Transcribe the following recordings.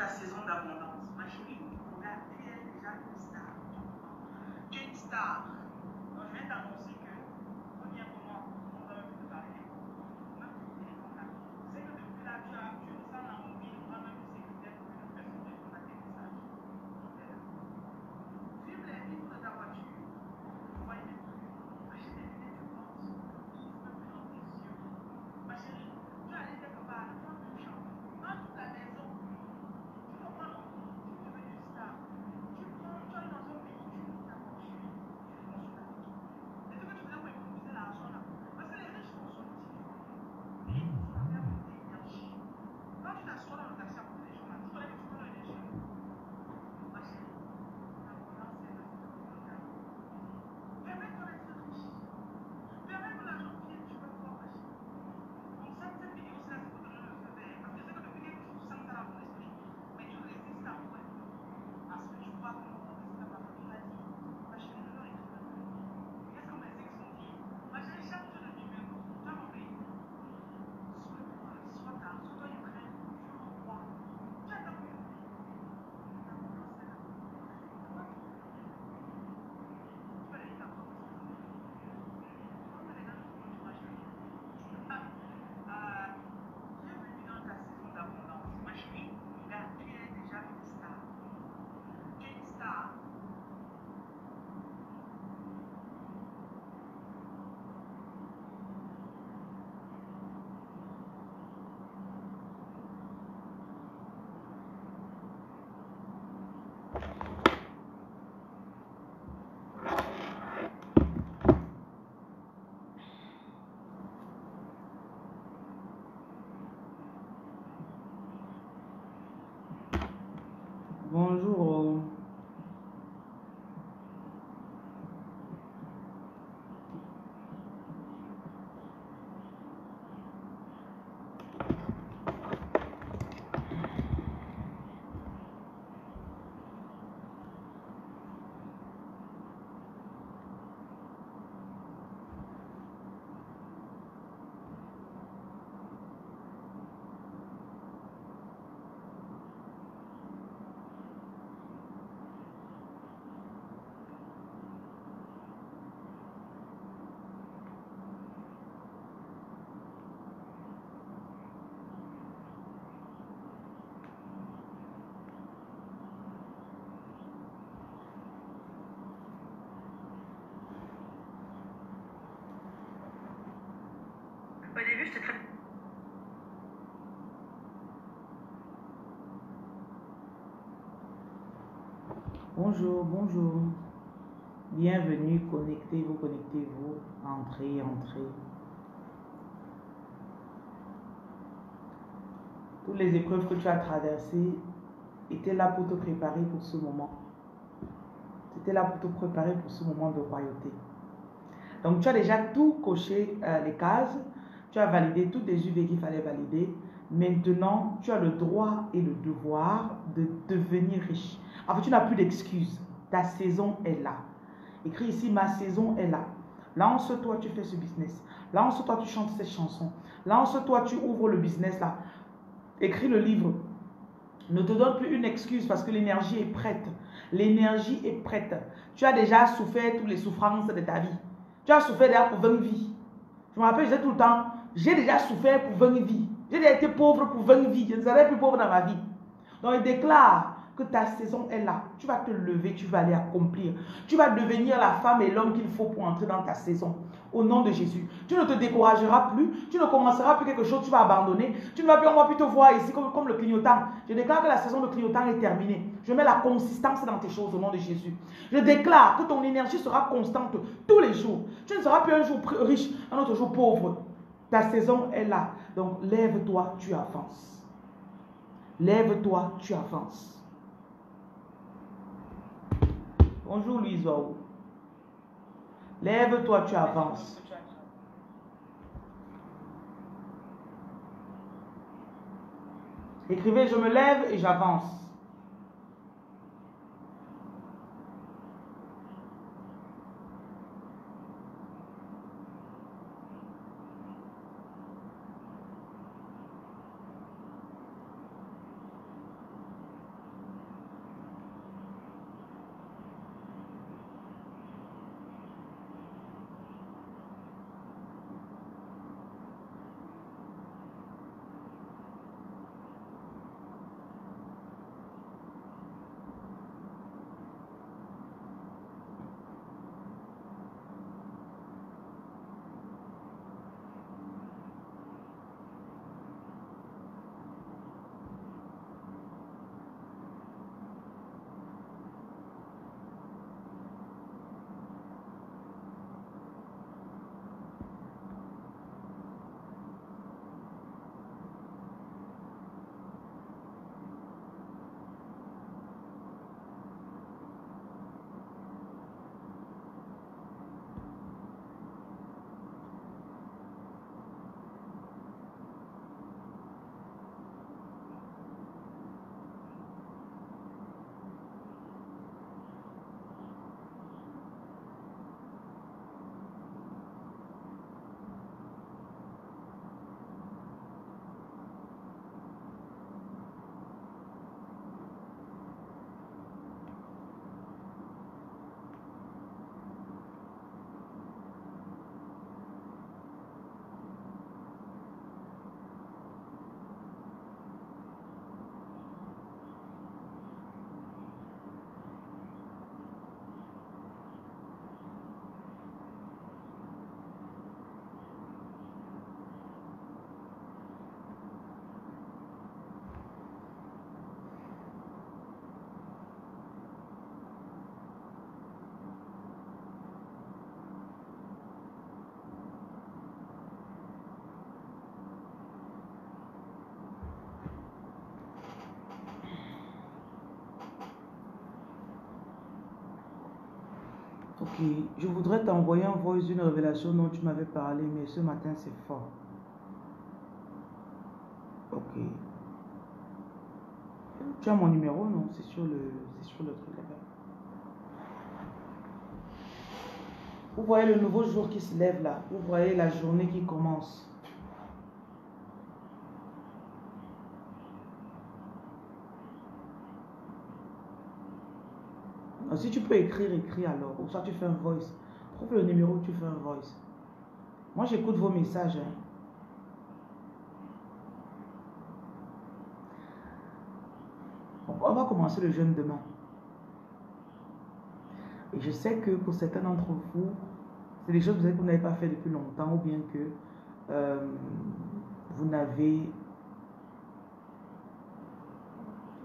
Ta saison Bonjour, bonjour. Bienvenue, connectez-vous, connectez-vous. Entrez, entrez. Toutes les épreuves que tu as traversées étaient là pour te préparer pour ce moment. C'était là pour te préparer pour ce moment de royauté. Donc tu as déjà tout coché euh, les cases. Tu as validé toutes les UV qu'il fallait valider. Maintenant, tu as le droit et le devoir de devenir riche. En fait, tu n'as plus d'excuses. Ta saison est là. Écris ici, ma saison est là. Lance-toi, tu fais ce business. Lance-toi, tu chantes cette chanson. Lance-toi, tu ouvres le business là. Écris le livre. Ne te donne plus une excuse parce que l'énergie est prête. L'énergie est prête. Tu as déjà souffert toutes les souffrances de ta vie. Tu as souffert déjà pour 20 vies. Je me rappelle, je disais tout le temps, j'ai déjà souffert pour 20 vies. J'ai déjà été pauvre pour 20 vies. Je ne serai plus pauvre dans ma vie. Donc il déclare que ta saison est là. Tu vas te lever, tu vas aller accomplir. Tu vas devenir la femme et l'homme qu'il faut pour entrer dans ta saison. Au nom de Jésus. Tu ne te décourageras plus. Tu ne commenceras plus quelque chose, tu vas abandonner. Tu ne vas plus, on va plus te voir ici comme, comme le clignotant. Je déclare que la saison de clignotant est terminée. Je mets la consistance dans tes choses au nom de Jésus. Je déclare que ton énergie sera constante tous les jours. Tu ne seras plus un jour riche, un autre jour pauvre. Ta saison est là. Donc lève-toi, tu avances. Lève-toi, tu avances. Bonjour Louise. Lève-toi, tu avances. Écrivez, je me lève et j'avance. Voudrais t'envoyer un voice d'une révélation dont tu m'avais parlé, mais ce matin c'est fort. Ok. Tu as mon numéro, non? C'est sur le, c'est sur le truc là-bas. Vous voyez le nouveau jour qui se lève là. Vous voyez la journée qui commence. Si tu peux écrire, écris alors. Ou soit tu fais un voice. Le numéro, tu fais un voice. Moi, j'écoute vos messages. hein. On va commencer le jeûne demain. Et je sais que pour certains d'entre vous, c'est des choses que vous n'avez pas fait depuis longtemps ou bien que euh, vous n'avez...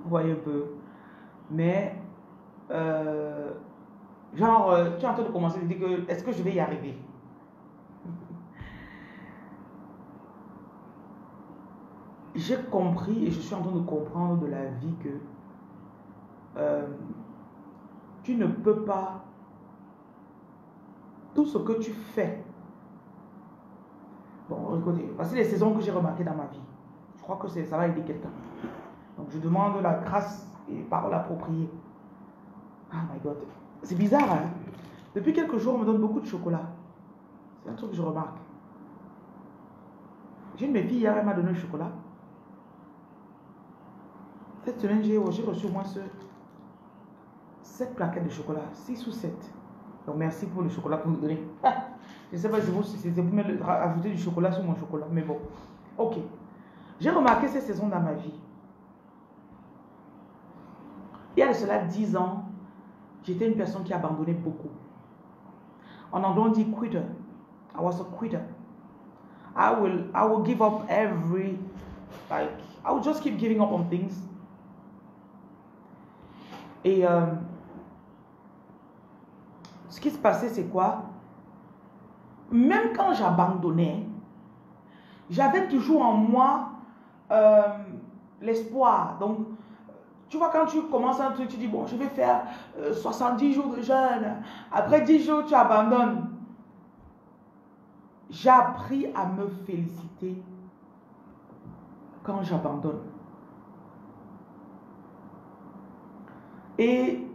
Vous voyez un peu. Mais, euh, genre, euh, tu es en train de commencer de dire que est-ce que je vais y arriver? J'ai compris et je suis en train de comprendre de la vie que euh, tu ne peux pas tout ce que tu fais. Bon, regardez, voici les saisons que j'ai remarquées dans ma vie. Je crois que ça va aider quelqu'un. Donc je demande la grâce et parole appropriée. Ah my god. C'est bizarre, hein? Depuis quelques jours, on me donne beaucoup de chocolat. C'est un truc que je remarque. J'ai une de mes filles hier, elle m'a donné le chocolat. Cette semaine, j'ai reçu au moins ce, 7 plaquettes de chocolat, 6 ou 7. Donc merci pour le chocolat que vous me donnez. Je ne sais pas si vous, si vous ajouter du chocolat sur mon chocolat, mais bon. Ok. J'ai remarqué ces saisons dans ma vie. Il y a de cela 10 ans, j'étais une personne qui abandonnait beaucoup. En anglais, on dit quitter. I was a quitter. I will, I will give up every, like, I will just keep giving up on things. Et euh, ce qui se passait, c'est quoi? Même quand j'abandonnais, j'avais toujours en moi euh, l'espoir. Donc, tu vois, quand tu commences un truc, tu dis, bon, je vais faire euh, 70 jours de jeûne. Après 10 jours, tu abandonnes. J'ai appris à me féliciter quand j'abandonne. Et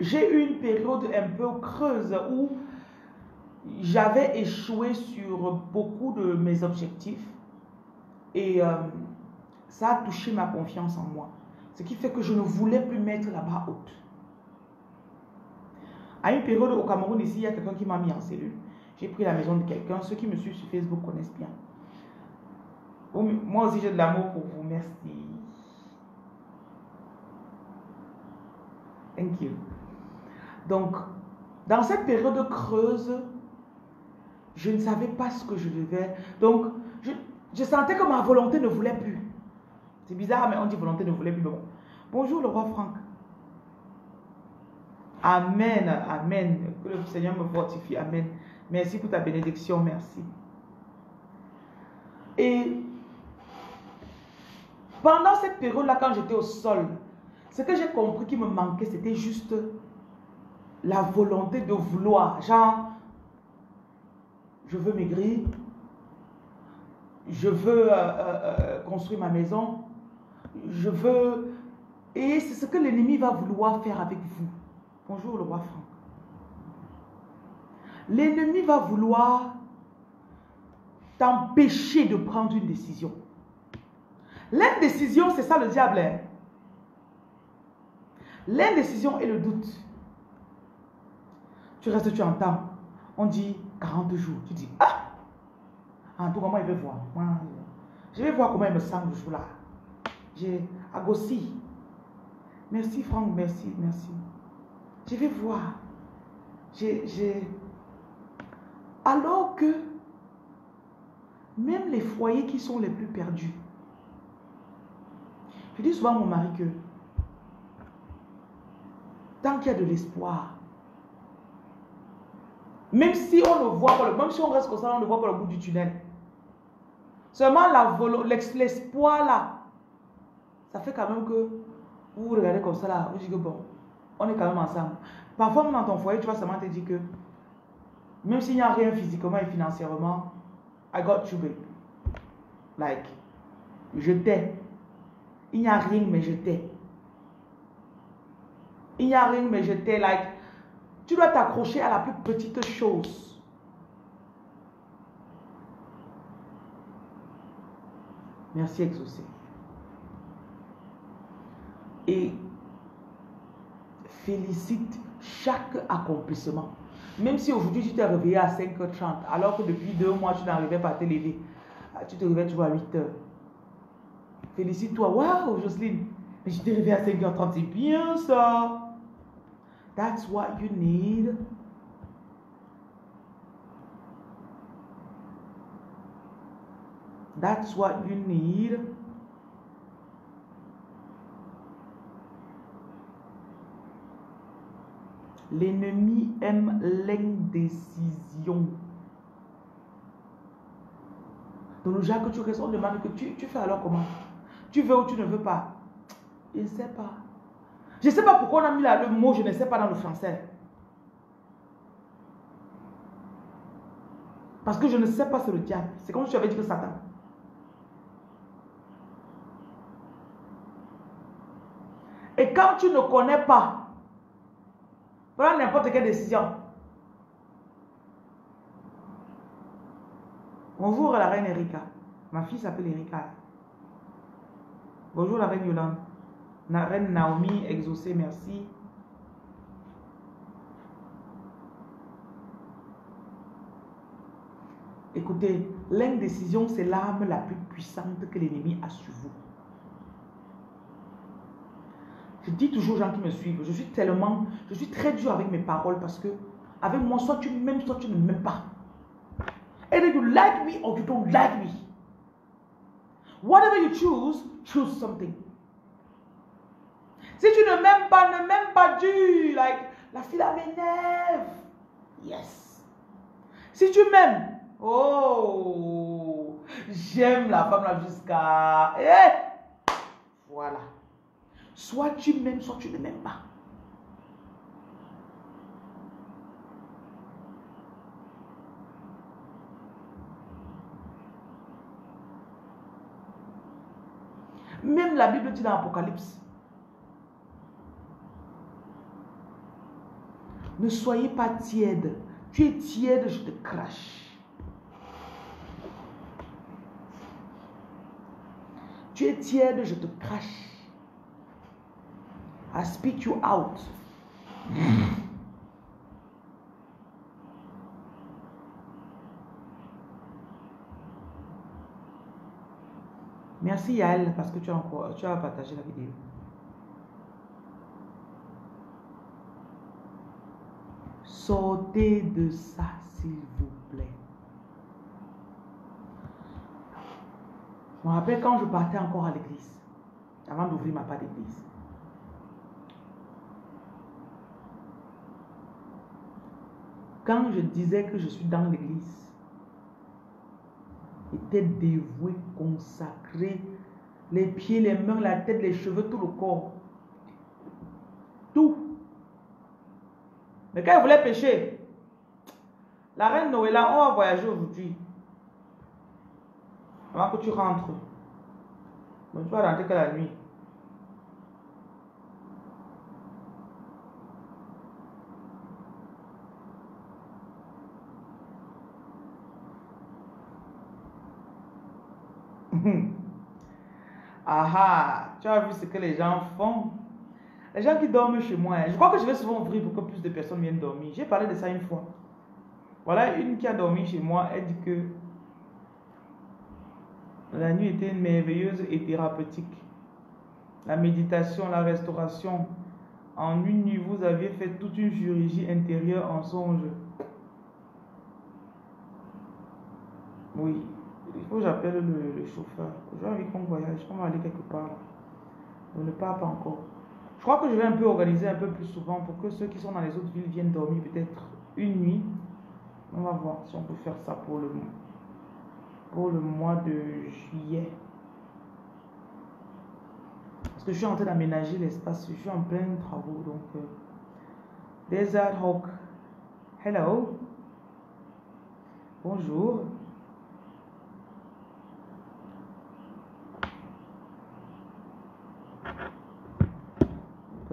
j'ai eu une période un peu creuse où j'avais échoué sur beaucoup de mes objectifs et euh, ça a touché ma confiance en moi. Ce qui fait que je ne voulais plus mettre la barre haute. À une période au Cameroun, ici, il y a quelqu'un qui m'a mis en cellule. J'ai pris la maison de quelqu'un. Ceux qui me suivent sur Facebook connaissent bien. Moi aussi, j'ai de l'amour pour vous. Merci. Thank you. Donc, dans cette période creuse, je ne savais pas ce que je devais. Donc, je, je sentais que ma volonté ne voulait plus. C'est bizarre, mais on dit volonté ne voulait plus. Bonjour le roi Franck. Amen, amen. Que le Seigneur me fortifie. Amen. Merci pour ta bénédiction. Merci. Et pendant cette période-là, quand j'étais au sol, ce que j'ai compris qui me manquait, c'était juste la volonté de vouloir. Genre, je veux maigrir, je veux euh, euh, euh, construire ma maison, je veux... Et c'est ce que l'ennemi va vouloir faire avec vous. Bonjour le roi Franck. L'ennemi va vouloir t'empêcher de prendre une décision. L'indécision, c'est ça le diable. hein. L'indécision et le doute. Tu restes, tu entends. On dit 40 jours. Tu dis, ah En tout cas, moi, il veut voir. Je vais voir comment il me sent le jour-là. J'ai agossi. Merci, Franck, merci, merci. Je vais voir. J'ai. Alors que même les foyers qui sont les plus perdus, je dis souvent à mon mari que tant qu'il y a de l'espoir, même si on ne voit pas, même si on reste comme ça, on ne voit pas le bout du tunnel. Seulement l'espoir là, ça fait quand même que vous regardez comme ça là, vous dites que bon, on est quand même ensemble. Parfois, dans ton foyer, tu vas seulement te dire que même s'il n'y a rien physiquement et financièrement, I got you, babe. Like, je t'ai. Il n'y a rien, mais je t'ai. Il n'y a rien, mais je t'ai. Like, tu dois t'accrocher à la plus petite chose. Merci, exaucé. Et félicite chaque accomplissement. Même si aujourd'hui tu t'es réveillé à 5h30, alors que depuis deux mois tu n'arrivais pas à te ah, tu te réveilles toujours à 8h. Félicite-toi. Waouh, Jocelyne, mais je t'ai réveillé à 5h30, c'est bien ça. That's what you need. That's what you need. L'ennemi aime l'indécision. Donc, Jacques, tu restes, on demande que tu, tu fais alors comment? Tu veux ou tu ne veux pas? Je ne sais pas. Je ne sais pas pourquoi on a mis le mot je ne sais pas dans le français. Parce que je ne sais pas, c'est le diable. C'est comme si tu avais dit que Satan. Et quand tu ne connais pas, prends n'importe quelle décision. Bonjour la reine Erika. Ma fille s'appelle Erika. Bonjour la reine Yolande. La reine Naomi, exaucée, merci. Écoutez, l'indécision, c'est l'arme la plus puissante que l'ennemi a sur vous. Je dis toujours aux gens qui me suivent, je suis tellement, je suis très dur avec mes paroles parce que avec moi, soit tu m'aimes, soit tu ne m'aimes pas. Either you like me or you don't like me. Whatever you choose, choose something. Si tu ne m'aimes pas, ne m'aime pas du. Like, la fille là m'énerve. Yes. Si tu m'aimes, oh, j'aime la femme là jusqu'à. Eh, voilà. Soit tu m'aimes, soit tu ne m'aimes pas. Même la Bible dit dans l'Apocalypse, ne soyez pas tiède. Tu es tiède, je te crache. Tu es tiède, je te crache. I speak you out. Merci Yael parce que tu as, encore, tu as partagé la vidéo. Sortez de ça, s'il vous plaît. Je me rappelle quand je partais encore à l'église, avant d'ouvrir ma part d'église. Quand je disais que je suis dans l'église, était dévoué, consacré, les pieds, les mains, la tête, les cheveux, tout le corps. Tout. Mais quand il voulait pêcher, la reine Noëlla, on va voyager aujourd'hui. Avant que tu rentres. Donc tu vas rentrer que la nuit. Ah tu as vu ce que les gens font? Les gens qui dorment chez moi, hein. je crois que je vais souvent ouvrir pour que plus de personnes viennent dormir. J'ai parlé de ça une fois. Voilà une qui a dormi chez moi, elle dit que la nuit était merveilleuse et thérapeutique. La méditation, la restauration. En une nuit, vous avez fait toute une chirurgie intérieure en songe. Oui, il faut que j'appelle le, chauffeur. J'ai envie qu'on voyage, qu'on va aller quelque part. On ne part pas encore. Je crois que je vais un peu organiser un peu plus souvent pour que ceux qui sont dans les autres villes viennent dormir peut-être une nuit. On va voir si on peut faire ça pour le, pour le mois de juillet. Parce que je suis en train d'aménager l'espace. Je suis en plein travaux. Donc, euh, Desert Hawk. Hello. Bonjour.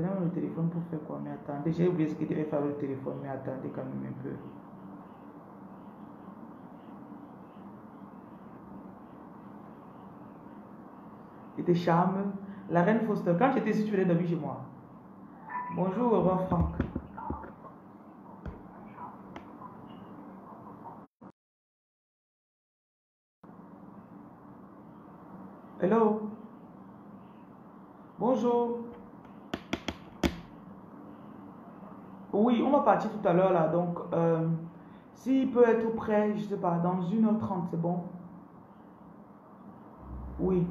Prenez le téléphone pour faire quoi? Mais attendez, j'ai oublié ce qu'il devait faire le téléphone, mais attendez quand même un peu. Te charme. La reine Foster, quand j'étais ici, tu venais dormir chez moi. Bonjour, roi Franck. Hello? Bonjour. Oui, on va partir tout à l'heure là. Donc, euh, s'il peut être prêt, je sais pas, dans 1h30, c'est bon? Oui.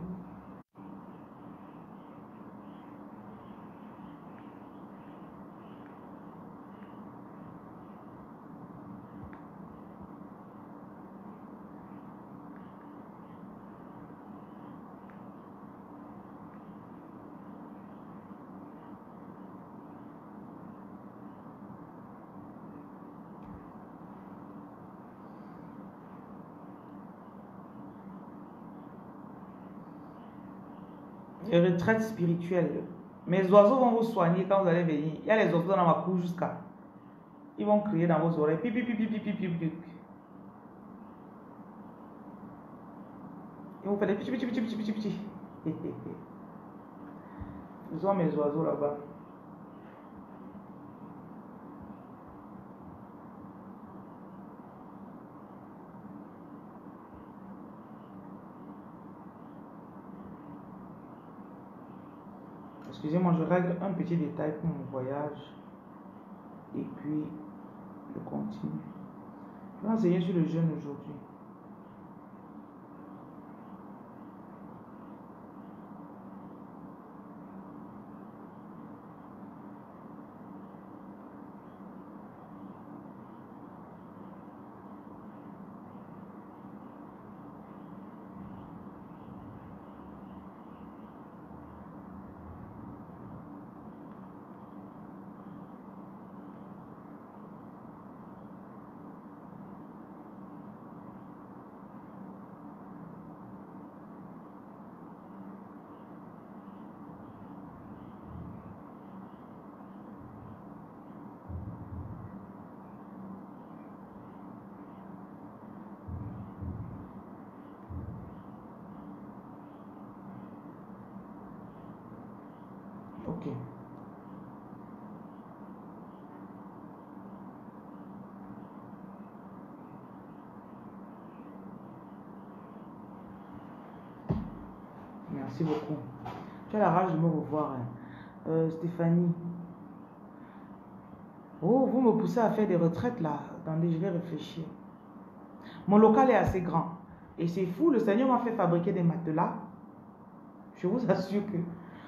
Retraite spirituelle. Mes oiseaux vont vous soigner quand vous allez venir. Il y a les oiseaux dans ma cour jusqu'à. Ils vont crier dans vos oreilles. Pipi, pipi, pipi, pipi, pipi. Ils vont faire des petits, petits, petits, petits, petits, Ils ont mes oiseaux là-bas. Excusez-moi, je règle un petit détail pour mon voyage. Et puis, je continue. Je vais enseigner sur le jeûne aujourd'hui. Merci beaucoup. Tu as rage de me revoir. Hein. Euh, Stéphanie. Oh, vous me poussez à faire des retraites là. Attendez, je vais réfléchir. Mon local est assez grand. Et c'est fou, le Seigneur m'a fait fabriquer des matelas. Je vous assure que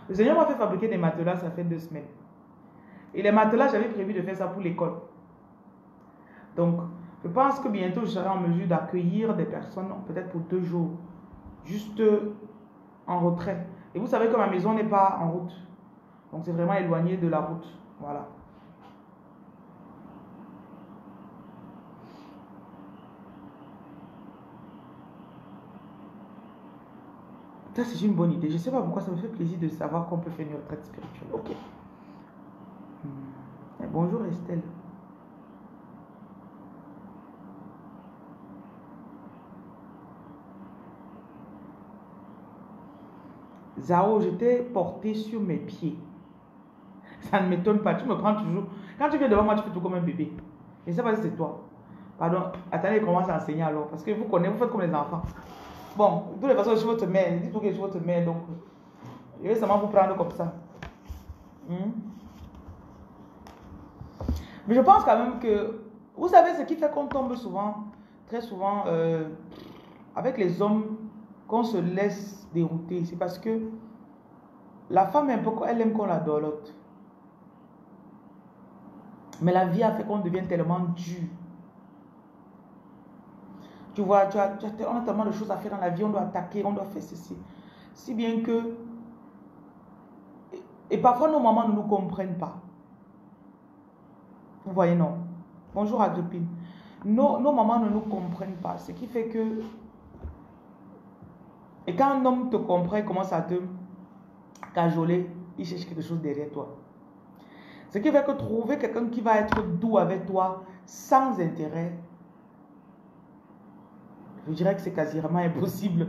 le Seigneur m'a fait fabriquer des matelas, ça fait deux semaines. Et les matelas, j'avais prévu de faire ça pour l'école. Donc, je pense que bientôt, je serai en mesure d'accueillir des personnes, peut-être pour deux jours. Juste en retrait. Et vous savez que ma maison n'est pas en route. Donc c'est vraiment éloigné de la route. Voilà. Ça, c'est une bonne idée. Je ne sais pas pourquoi ça me fait plaisir de savoir qu'on peut faire une retraite spirituelle. Ok. Hmm. bonjour Estelle. Zao, je t'ai porté sur mes pieds. Ça ne m'étonne pas. Tu me prends toujours. Quand tu viens devant moi, tu fais tout comme un bébé. Je ne sais pas si c'est toi. Pardon. Attendez, commence à enseigner alors. Parce que vous connaissez, vous faites comme les enfants. Bon, de toute façon, je suis votre mère. Dites-vous que je suis votre mère. Donc, je vais seulement vous prendre comme ça. Hmm? Mais je pense quand même que. Vous savez ce qui fait qu'on tombe souvent, très souvent, euh, avec les hommes qu'on se laisse dérouter, c'est parce que la femme, un peu, elle aime qu'on la dolote. Mais la vie a fait qu'on devient tellement dur. Tu vois, tu as, on a tellement de choses à faire dans la vie, on doit attaquer, on doit faire ceci. Si bien que... Et, parfois nos mamans ne nous comprennent pas. Vous voyez, non. Bonjour Agrippine. Nos, nos mamans ne nous comprennent pas. Ce qui fait que. Et quand un homme te comprend, il commence à te cajoler, il cherche quelque chose derrière toi. Ce qui fait que trouver quelqu'un qui va être doux avec toi sans intérêt, je dirais que c'est quasiment impossible.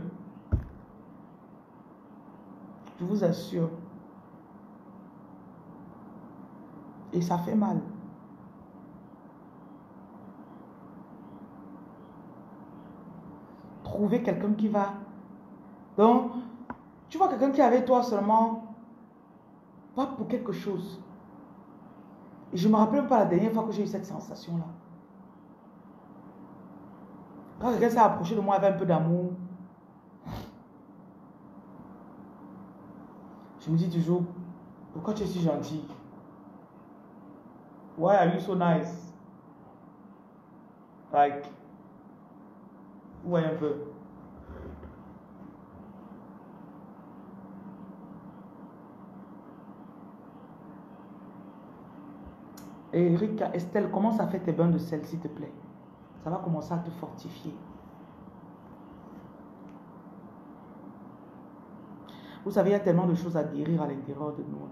Je vous assure. Et ça fait mal. Trouver quelqu'un qui va. Donc, tu vois quelqu'un qui est avec toi seulement, pas pour quelque chose. Et je ne me rappelle pas la dernière fois que j'ai eu cette sensation-là. Quand quelqu'un s'est approché de moi avec un peu d'amour, je me dis toujours, pourquoi tu es si gentil? Why are you so nice? Like, ouais un peu. Erika, Estelle, comment ça fait tes bains de sel, s'il te plaît? Ça va commencer à te fortifier. Vous savez, il y a tellement de choses à guérir à l'intérieur de nous.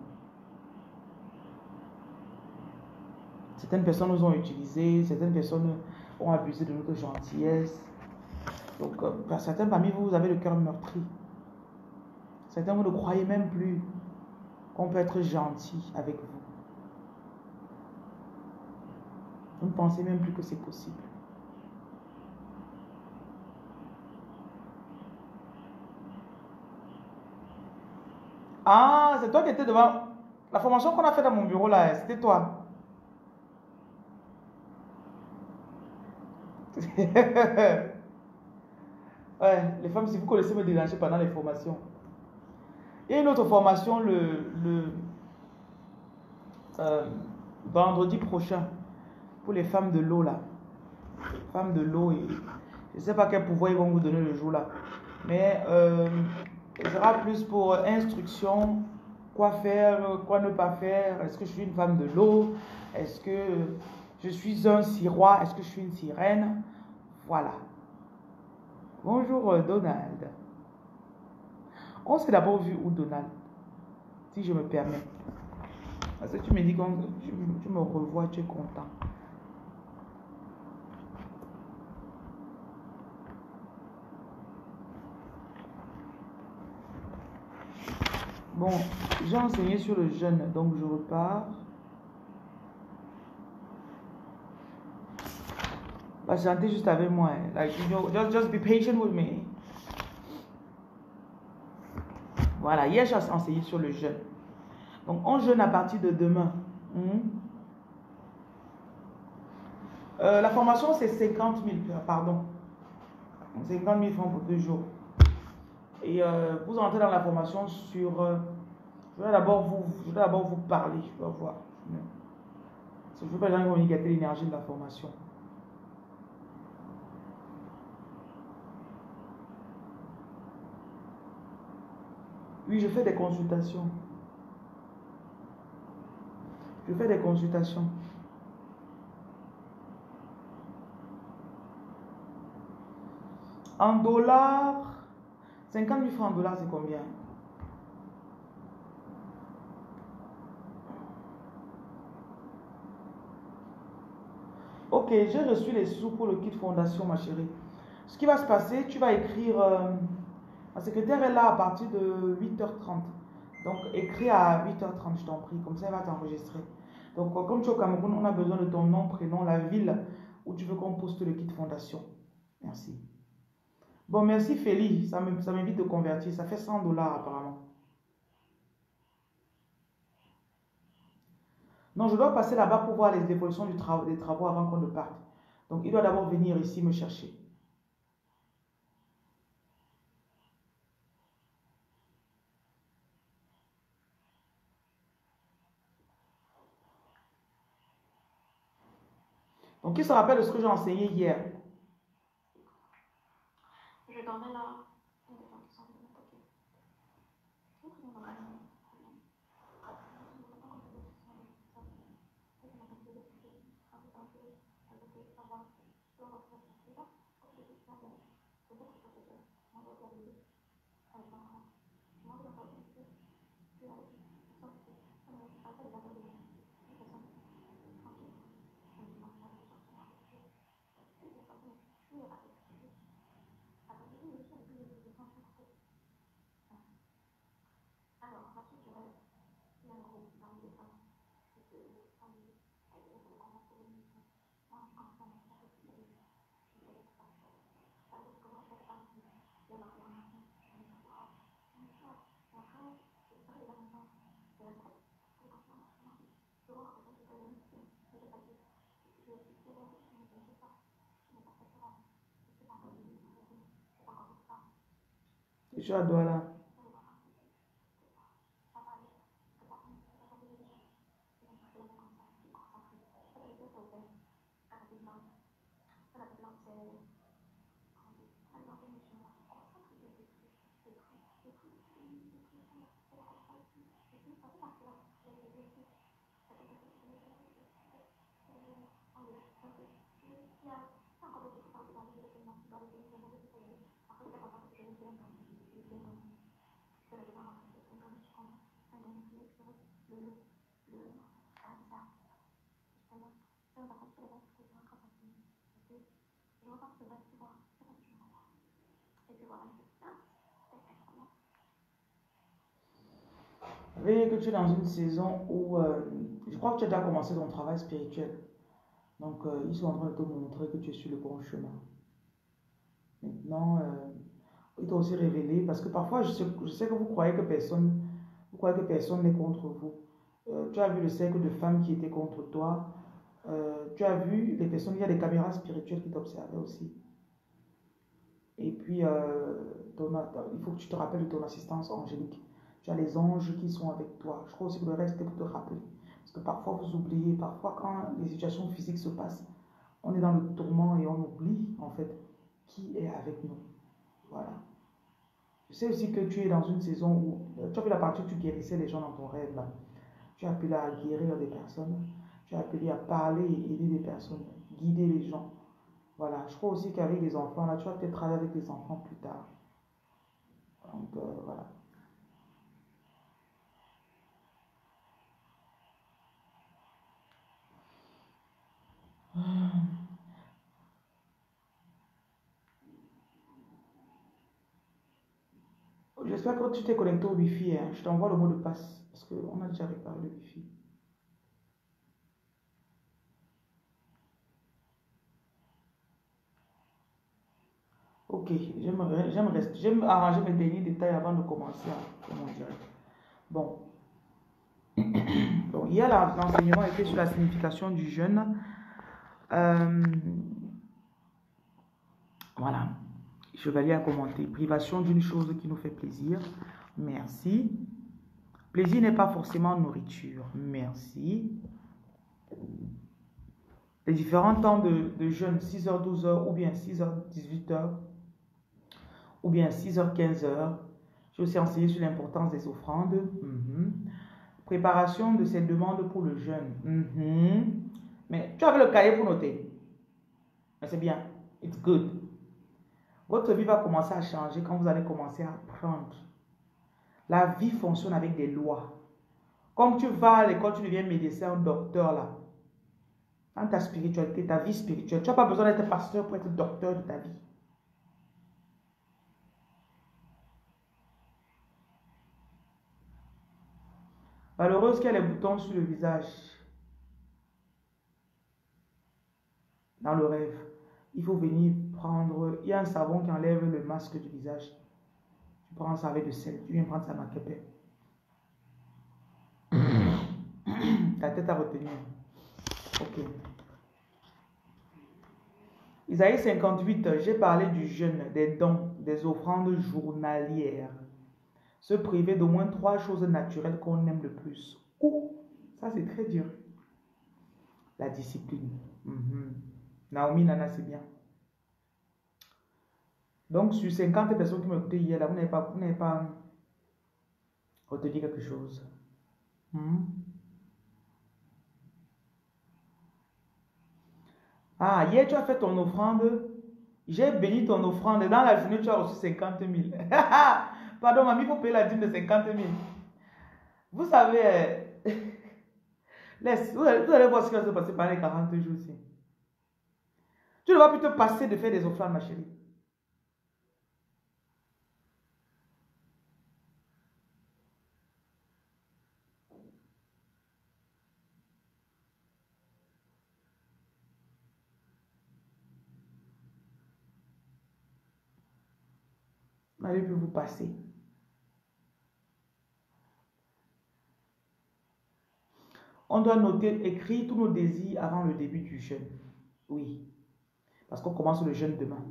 Certaines personnes nous ont utilisés, certaines personnes ont abusé de notre gentillesse. Donc, euh, certains parmi vous, vous avez le cœur meurtri. Certains, vous ne croyez même plus qu'on peut être gentil avec vous. Vous ne pensez même plus que c'est possible. Ah, c'est toi qui étais devant. La formation qu'on a faite dans mon bureau là, c'était toi. ouais, les femmes, si vous connaissez me déranger pendant les formations. A une autre formation le, le euh, vendredi prochain pour les femmes de l'eau là. Femmes de l'eau je ne sais pas quel pouvoir ils vont vous donner le jour là. Mais euh, ce sera plus pour instruction, quoi faire, quoi ne pas faire? Est-ce que je suis une femme de l'eau? Est-ce que je suis un sirois Est-ce que je suis une sirène? Voilà. Bonjour euh, Donald. On s'est d'abord vu où Donald? Si je me permets. Parce que tu me dis que tu me revois, tu es content. Bon, j'ai enseigné sur le jeûne, donc je repars. Patientez juste avec moi. Hein. Like, just, just be patient with me. Voilà, hier j'ai enseigné sur le jeûne. Donc on jeûne à partir de demain. Hmm? Euh, la formation c'est 50 000, pardon. 50 000 francs pour deux jours. Et euh, vous entrez dans la formation sur... Euh, je vais d'abord vous, vous parler, je vais voir. Je ne veux pas les gâter l'énergie de la formation. Oui, je fais des consultations. Je fais des consultations. En dollars, 50 000 francs en dollars, c'est combien? Ok, j'ai reçu les sous pour le kit fondation, ma chérie. Ce qui va se passer, tu vas écrire. Euh, ma secrétaire est là à partir de 8h30. Donc, écris à 8h30, je t'en prie. Comme ça, elle va t'enregistrer. Donc, euh, comme tu es au Cameroun, on a besoin de ton nom, prénom, la ville où tu veux qu'on poste le kit fondation. Merci. Bon, merci Félix, ça m'invite de convertir. Ça fait 100 dollars apparemment. Non, je dois passer là-bas pour voir les évolutions des travaux avant qu'on ne parte. Donc, il doit d'abord venir ici me chercher. Donc, qui se rappelle de ce que j'ai enseigné hier dormais là. Thank you. À Douala. Que tu es dans une saison où euh, je crois que tu as déjà commencé ton travail spirituel. Donc, euh, ils sont en train de te montrer que tu es sur le bon chemin. Maintenant, euh, ils t'ont aussi révélé, parce que parfois, je sais, je sais, que vous croyez que personne, vous croyez que personne n'est contre vous. tu as vu le cercle de femmes qui étaient contre toi. tu as vu les personnes, il y a des caméras spirituelles qui t'observaient aussi. Et puis, il faut que tu te rappelles de ton assistance angélique. Tu as les anges qui sont avec toi. Je crois aussi que le reste est pour te rappeler. Parce que parfois vous oubliez, parfois quand les situations physiques se passent, on est dans le tourment et on oublie en fait qui est avec nous. Voilà. Je sais aussi que tu es dans une saison où tu as vu la partie où tu guérissais les gens dans ton rêve là. Tu as appelé à guérir des personnes. Tu as appelé à parler et aider des personnes, guider les gens. Voilà. Je crois aussi qu'avec les enfants là, tu vas peut-être travailler avec des enfants plus tard. Donc euh, voilà. J'espère que tu t'es connecté au Wi-Fi. Hein. Je t'envoie le mot de passe parce qu'on a déjà réparé le Wi-Fi. Ok, j'aime arranger mes derniers détails avant de commencer mon direct. Bon. Donc, hier, l'enseignement était sur la signification du jeûne. Euh, voilà. Chevalier a commenté. Privation d'une chose qui nous fait plaisir. Merci. Plaisir n'est pas forcément nourriture. Merci. Les différents temps de, jeûne, 6h, 12h, ou bien 6h, 18h, ou bien 6h, 15h. J'ai aussi enseigné sur l'importance des offrandes. Mhm. Préparation de ces demandes pour le jeûne. Mhm. Mais tu avais le cahier pour noter. Mais c'est bien. It's good. Votre vie va commencer à changer quand vous allez commencer à apprendre. La vie fonctionne avec des lois. Comme tu vas à l'école, tu deviens médecin, docteur là. Dans ta spiritualité, ta vie spirituelle, tu n'as pas besoin d'être pasteur pour être docteur de ta vie. Malheureuse qui a les boutons sur le visage. Dans le rêve, il faut venir prendre, il y a un savon qui enlève le masque du visage. Tu prends ça avec de sel, tu viens prendre ça maquette. Ta tête à retenir. Ok. Isaïe 58, j'ai parlé du jeûne, des dons, des offrandes journalières. Se priver d'au moins trois choses naturelles qu'on aime le plus. Ouh, ça c'est très dur. La discipline. Mhm. Naomi Nana, c'est bien. Donc, sur 50 personnes qui écouté hier, là, vous n'avez pas, vous pas retenu quelque chose. Hmm? Ah, hier, tu as fait ton offrande J'ai béni ton offrande. Dans la journée, tu as reçu 50 000. Pardon, mamie, il faut payer la dîme de 50 000. Vous savez, laisse, vous allez, voir ce qui va se passer pendant les 40 jours aussi. Tu ne vas plus te passer de faire des offrandes, ma chérie. N'allez plus vous passer. On doit noter, écrire tous nos désirs avant le début du jeûne. Oui. Parce qu'on commence le jeûne demain.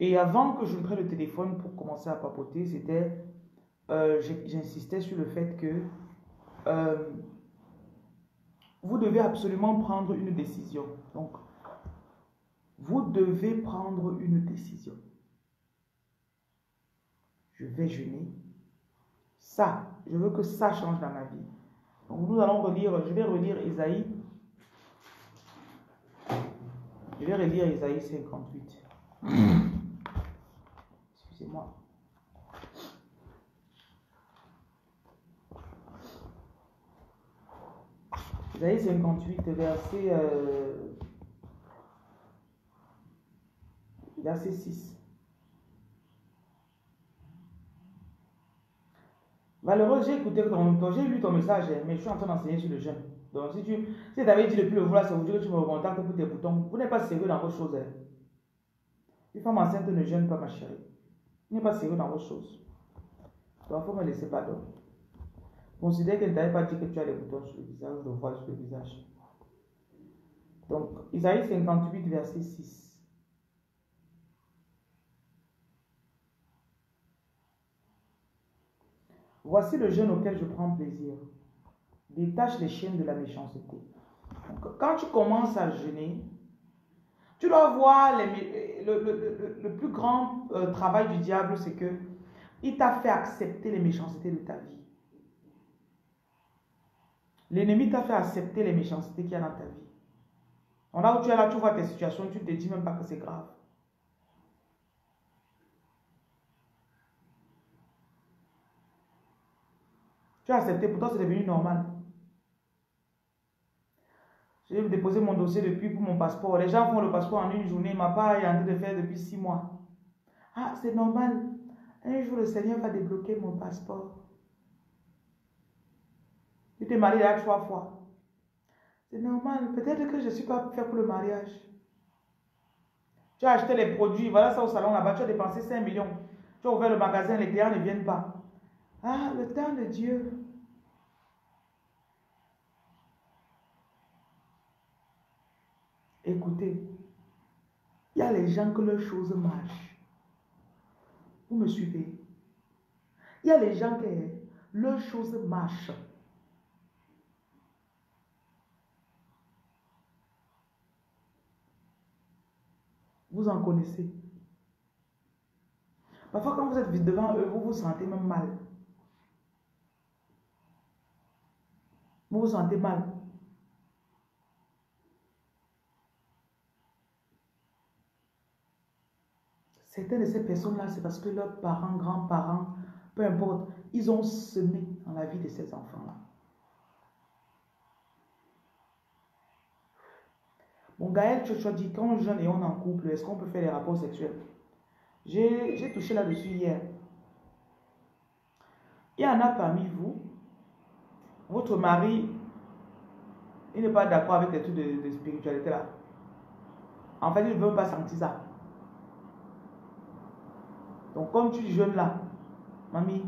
Et avant que je prenne le téléphone pour commencer à papoter, c'était, euh, j'insistais sur le fait que euh, vous devez absolument prendre une décision. Donc, vous devez prendre une décision. Je vais jeûner. Ça, je veux que ça change dans ma vie. Donc nous allons relire, je vais relire Isaïe. Je vais relire Isaïe 58. Excusez-moi. Isaïe 58, verset euh, verset 6. Malheureux, j'ai écouté ton, j'ai lu ton message, mais je suis en train d'enseigner sur le jeûne. Donc, si tu si avais dit depuis le vouloir, ça veut dire que tu me recontactes pour tes boutons. Vous n'êtes pas sérieux dans vos choses. Hein. Une femme enceinte ne jeûne pas, ma chérie. Vous n'êtes pas sérieux dans vos choses. Donc, il faut me laisser pardon. Considère qu'elle ne t'avait pas dit que tu as les boutons sur le visage, le voile sur le visage. Donc, Isaïe 58, verset 6. Voici le jeûne auquel je prends plaisir. Détache les chaînes de la méchanceté. quand tu commences à jeûner, tu dois voir le, plus grand euh, travail du diable, c'est que il t'a fait accepter les méchancetés de ta vie. L'ennemi t'a fait accepter les méchancetés qu'il y a dans ta vie. On a où tu es là, tu vois tes situations, tu ne te dis même pas que c'est grave. Tu as accepté, pourtant c'est devenu normal. J'ai déposé mon dossier depuis pour mon passeport. Les gens font le passeport en une journée. Ma part est en train de faire depuis six mois. Ah, c'est normal. Un jour, le Seigneur va débloquer mon passeport. Tu t'es marié là trois fois. C'est normal. Peut-être que je ne suis pas fait pour le mariage. Tu as acheté les produits. Voilà ça au salon là-bas. Tu as dépensé 5 millions. Tu as ouvert le magasin. Les clients ne viennent pas. Ah, le temps de Dieu. Écoutez, il y a les gens que leurs choses marchent. Vous me suivez? Il y a les gens que leurs choses marchent. Vous en connaissez? Parfois, quand vous êtes devant eux, vous vous sentez même mal. Vous vous sentez mal. Certaines de ces personnes-là, c'est parce que leurs parents, grands-parents, peu importe, ils ont semé dans la vie de ces enfants-là. Bon, Gaël tu dit, quand jeune et on est en couple, est-ce qu'on peut faire des rapports sexuels? J'ai touché là-dessus hier. Il y en a parmi vous, votre mari, il n'est pas d'accord avec les trucs de, spiritualité là. En fait, il ne veut pas sentir ça. Donc, comme tu es jeune là, mamie,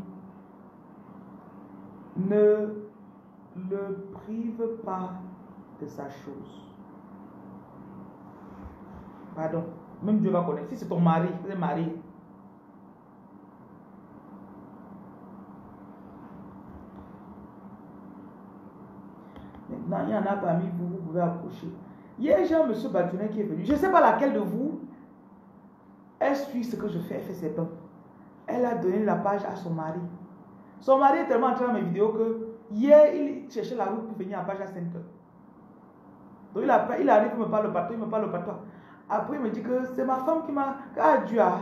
ne le prive pas de sa chose. Pardon. Même Dieu va connaître. Si c'est ton mari, vous êtes marié, il y en a parmi vous, vous pouvez approcher. Hier, j'ai un monsieur Batounais qui est venu. Je ne sais pas laquelle de vous, elle suit ce que je fais, elle fait ses dons. Elle a donné la page à son mari. Son mari est tellement entré dans mes vidéos que hier, il cherchait la route pour venir à Paja Center. Donc il, a, il arrive, il me parle pas toi, il me parle pas toi. Après, il me dit que c'est ma femme qui m'a. Ah, Dieu a.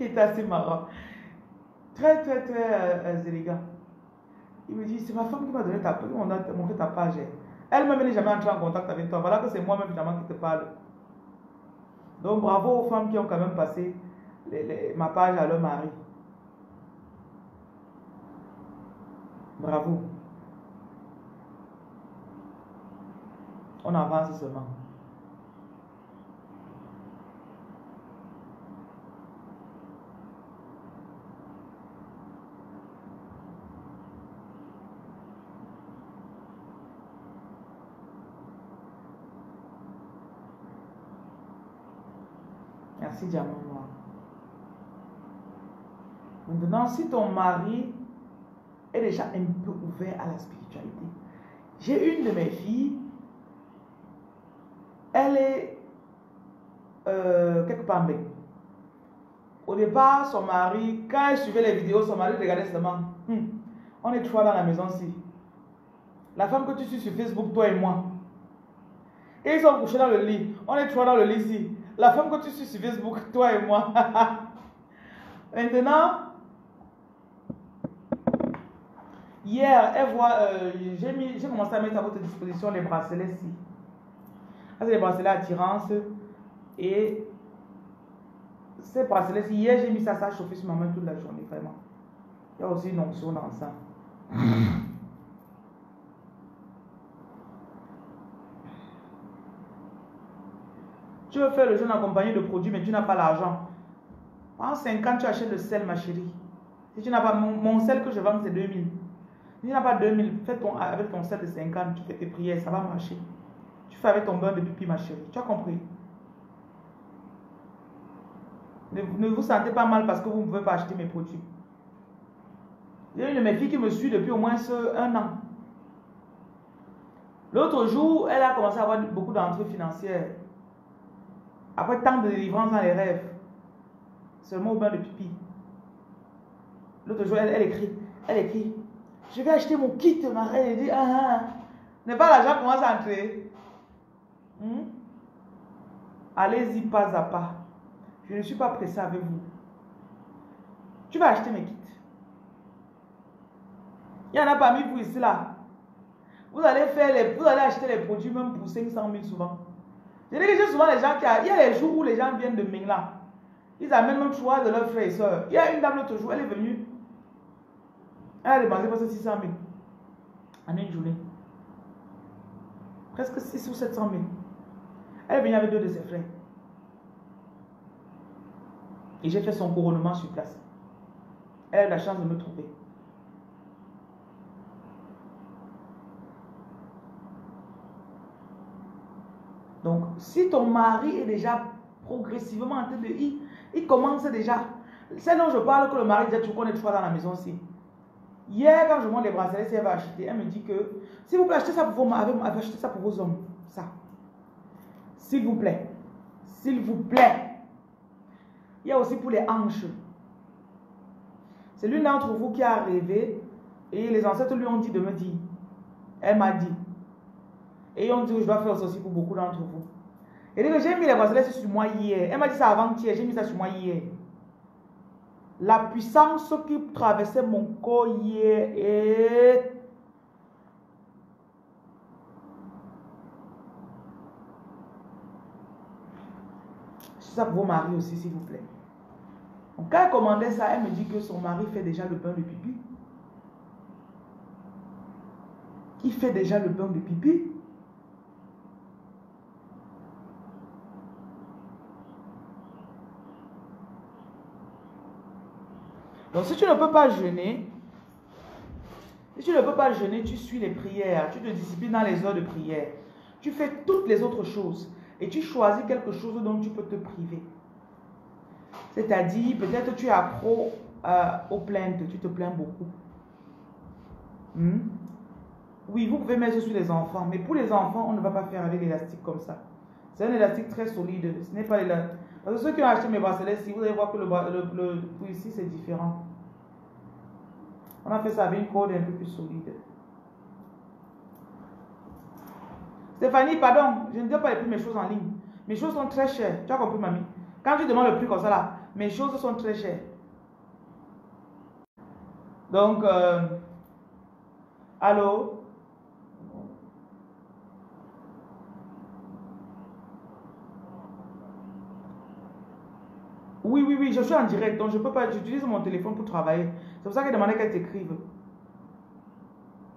il est assez marrant. Très, très, très euh, euh élégant. Il me dit c'est ma femme qui m'a donné ta, page. Elle-même n'est jamais entrée en contact avec toi. Voilà que c'est moi-même finalement qui te parle. Donc bravo aux femmes qui ont quand même passé ma page à leur mari. Bravo. On avance seulement. Diamant Maintenant, si ton mari est déjà un peu ouvert à la spiritualité, j'ai une de mes filles, elle est euh, quelque part Au départ, son mari, quand elle suivait les vidéos, son mari regardait seulement. Hmm, on est trois dans la maison ci. La femme que tu suis sur Facebook, toi et moi. Et ils sont couchés dans le lit. On est trois dans le lit ici. La femme que tu suis sur Facebook, toi et moi. Maintenant, hier, elle voit, euh, j'ai commencé à mettre à votre disposition les bracelets-ci. C'est les bracelets attirance. Et ces bracelets-ci, hier, j'ai mis ça, ça a chauffé sur ma main toute la journée, vraiment. Il y a aussi une onction dans ça. Tu veux faire le jeûne accompagné de produits, mais tu n'as pas l'argent. En 5 ans, tu achètes le sel, ma chérie. Si tu n'as pas mon, sel que je vends, c'est 2000. Si tu n'as pas 2000, fais ton, avec ton sel de 50, tu fais tes prières, ça va marcher. Tu fais avec ton beurre de pipi, ma chérie. Tu as compris? Ne, ne vous sentez pas mal parce que vous ne pouvez pas acheter mes produits. Il y a une de mes filles qui me suit depuis au moins un an. L'autre jour, elle a commencé à avoir beaucoup d'entrées financières. Après tant de délivrance dans les rêves, seulement au bain de pipi. L'autre jour, elle, écrit, elle écrit, je vais acheter mon kit, ma reine. Elle dit, ah, ah, ah. n'est pas l'argent commence à entrer. Hmm? Allez-y pas à pas. Je ne suis pas pressé avec vous. Tu vas acheter mes kits. Il y en a parmi vous ici là. Vous allez faire vous allez acheter les produits même pour 500 000 souvent. J'ai souvent les gens qui Il y a les jours où les gens viennent de Mingla. Ils amènent même trois de leurs frères et soeurs. Il y a une dame l'autre jour, elle est venue. Elle a dépensé presque 600 000 en une journée. Presque 6 ou 700 000. Elle est venue avec deux de ses frères. Et j'ai fait son couronnement sur place. Elle a eu la chance de me trouver. Donc, si ton mari est déjà progressivement en train de... Il, il commence déjà. C'est dont je parle que le mari disait, tu connais trois dans la maison aussi. Hier, quand je montre les bracelets, elle va acheter, elle me dit que, s'il vous plaît, achetez ça pour vos, achetez ça pour vos hommes. Ça. S'il vous plaît. S'il vous plaît. Il y a aussi pour les hanches. C'est l'une d'entre vous qui a rêvé et les ancêtres lui ont dit de me dire. Elle m'a dit. Et on dit que je dois faire aussi pour beaucoup d'entre vous. Et dit que j'ai mis les bracelets sur moi hier. Elle m'a dit ça avant-hier, j'ai mis ça sur moi hier. La puissance qui traversait mon corps hier est... C'est ça pour vos maris aussi, s'il vous plaît. Quand elle commandait ça, elle me dit que son mari fait déjà le pain de pipi. Il fait déjà le pain de pipi. Donc si tu ne peux pas jeûner, si tu ne peux pas jeûner, tu suis les prières, tu te disciplines dans les heures de prière. Tu fais toutes les autres choses et tu choisis quelque chose dont tu peux te priver. C'est-à-dire, peut-être tu es accro euh, aux plaintes, tu te plains beaucoup. Hmm? Oui, vous pouvez mettre sur les enfants, mais pour les enfants, on ne va pas faire avec l'élastique comme ça. C'est un élastique très solide, ce n'est pas l'élastique. Parce que ceux qui ont acheté mes bracelets, si vous allez voir que le, le, le, ici c'est différent. On a fait ça avec une corde un peu plus solide. Stéphanie, pardon, je ne dois pas les prix mes choses en ligne. Mes choses sont très chères. Tu as compris, mamie? Quand tu demandes le prix comme ça, là, mes choses sont très chères. Donc, euh, allô? Oui, oui, oui, je suis en direct, donc je peux pas, j'utilise mon téléphone pour travailler. C'est pour ça qu'elle demandait qu'elle t'écrive.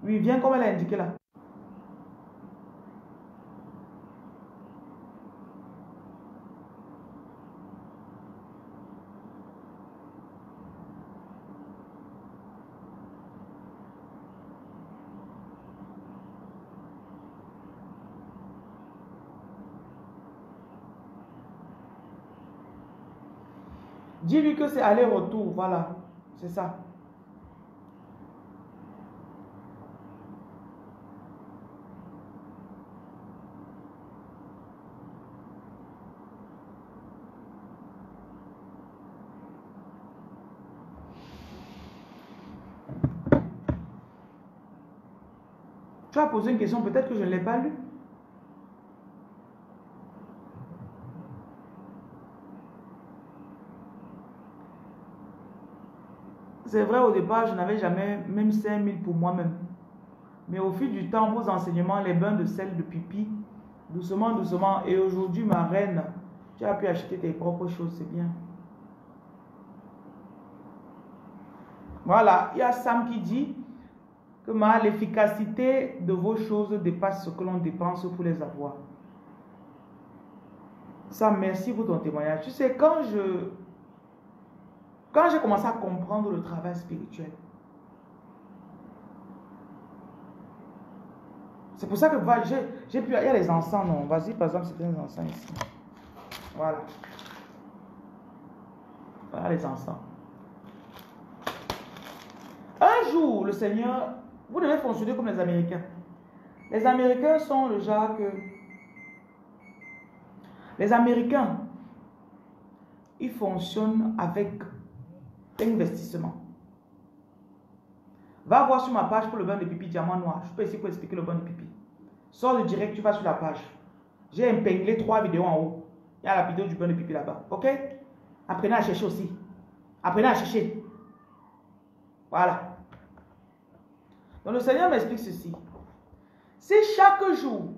Oui, viens comme elle a indiqué là. Dis-lui que c'est aller-retour, voilà. C'est ça. Tu as posé une question, peut-être que je ne l'ai pas lu. C'est vrai, au départ, je n'avais jamais même 5000 pour moi-même. Mais au fil du temps, vos enseignements, les bains de sel, de pipi, doucement, doucement. Et aujourd'hui, ma reine, tu as pu acheter tes propres choses, c'est bien. Voilà, il y a Sam qui dit que l'efficacité de vos choses dépasse ce que l'on dépense pour les avoir. Sam, merci pour ton témoignage. Tu sais, quand je quand j'ai commencé à comprendre le travail spirituel, c'est pour ça que j'ai pu. Il y a les encens, non? Vas-y, par exemple, c'est des encens ici. Voilà. Voilà les encens. Un jour, le Seigneur, vous devez fonctionner comme les Américains. Les Américains sont le genre que. Les Américains, ils fonctionnent avec investissement. Va voir sur ma page pour le bain de pipi diamant noir. Je peux essayer pour expliquer le bain de pipi. Sors le direct, tu vas sur la page. J'ai épinglé trois vidéos en haut. Il y a la vidéo du bain de pipi là-bas. Ok? Apprenez à chercher aussi. Apprenez à chercher. Voilà. Donc le Seigneur m'explique ceci. Si chaque jour,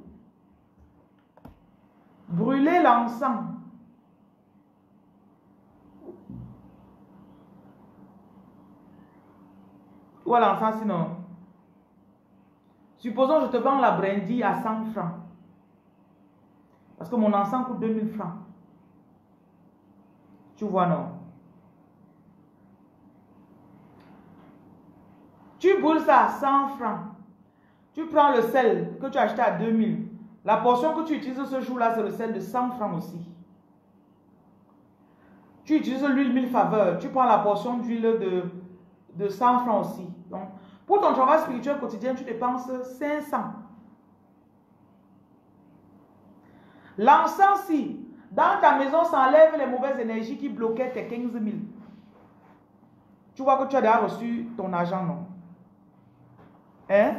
brûler l'encens Ou à sinon. Supposons je te vends la brindille à 100 francs. Parce que mon encens coûte 2000 francs. Tu vois, non? Tu brûles ça à 100 francs. Tu prends le sel que tu as acheté à 2000. La portion que tu utilises ce jour-là, c'est le sel de 100 francs aussi. Tu utilises l'huile mille faveurs. Tu prends la portion d'huile de, de 100 francs aussi. Donc, pour ton travail spirituel quotidien, tu dépenses 500. L'encens, si dans ta maison s'enlève les mauvaises énergies qui bloquaient tes 15 000, tu vois que tu as déjà reçu ton argent, non? Hein?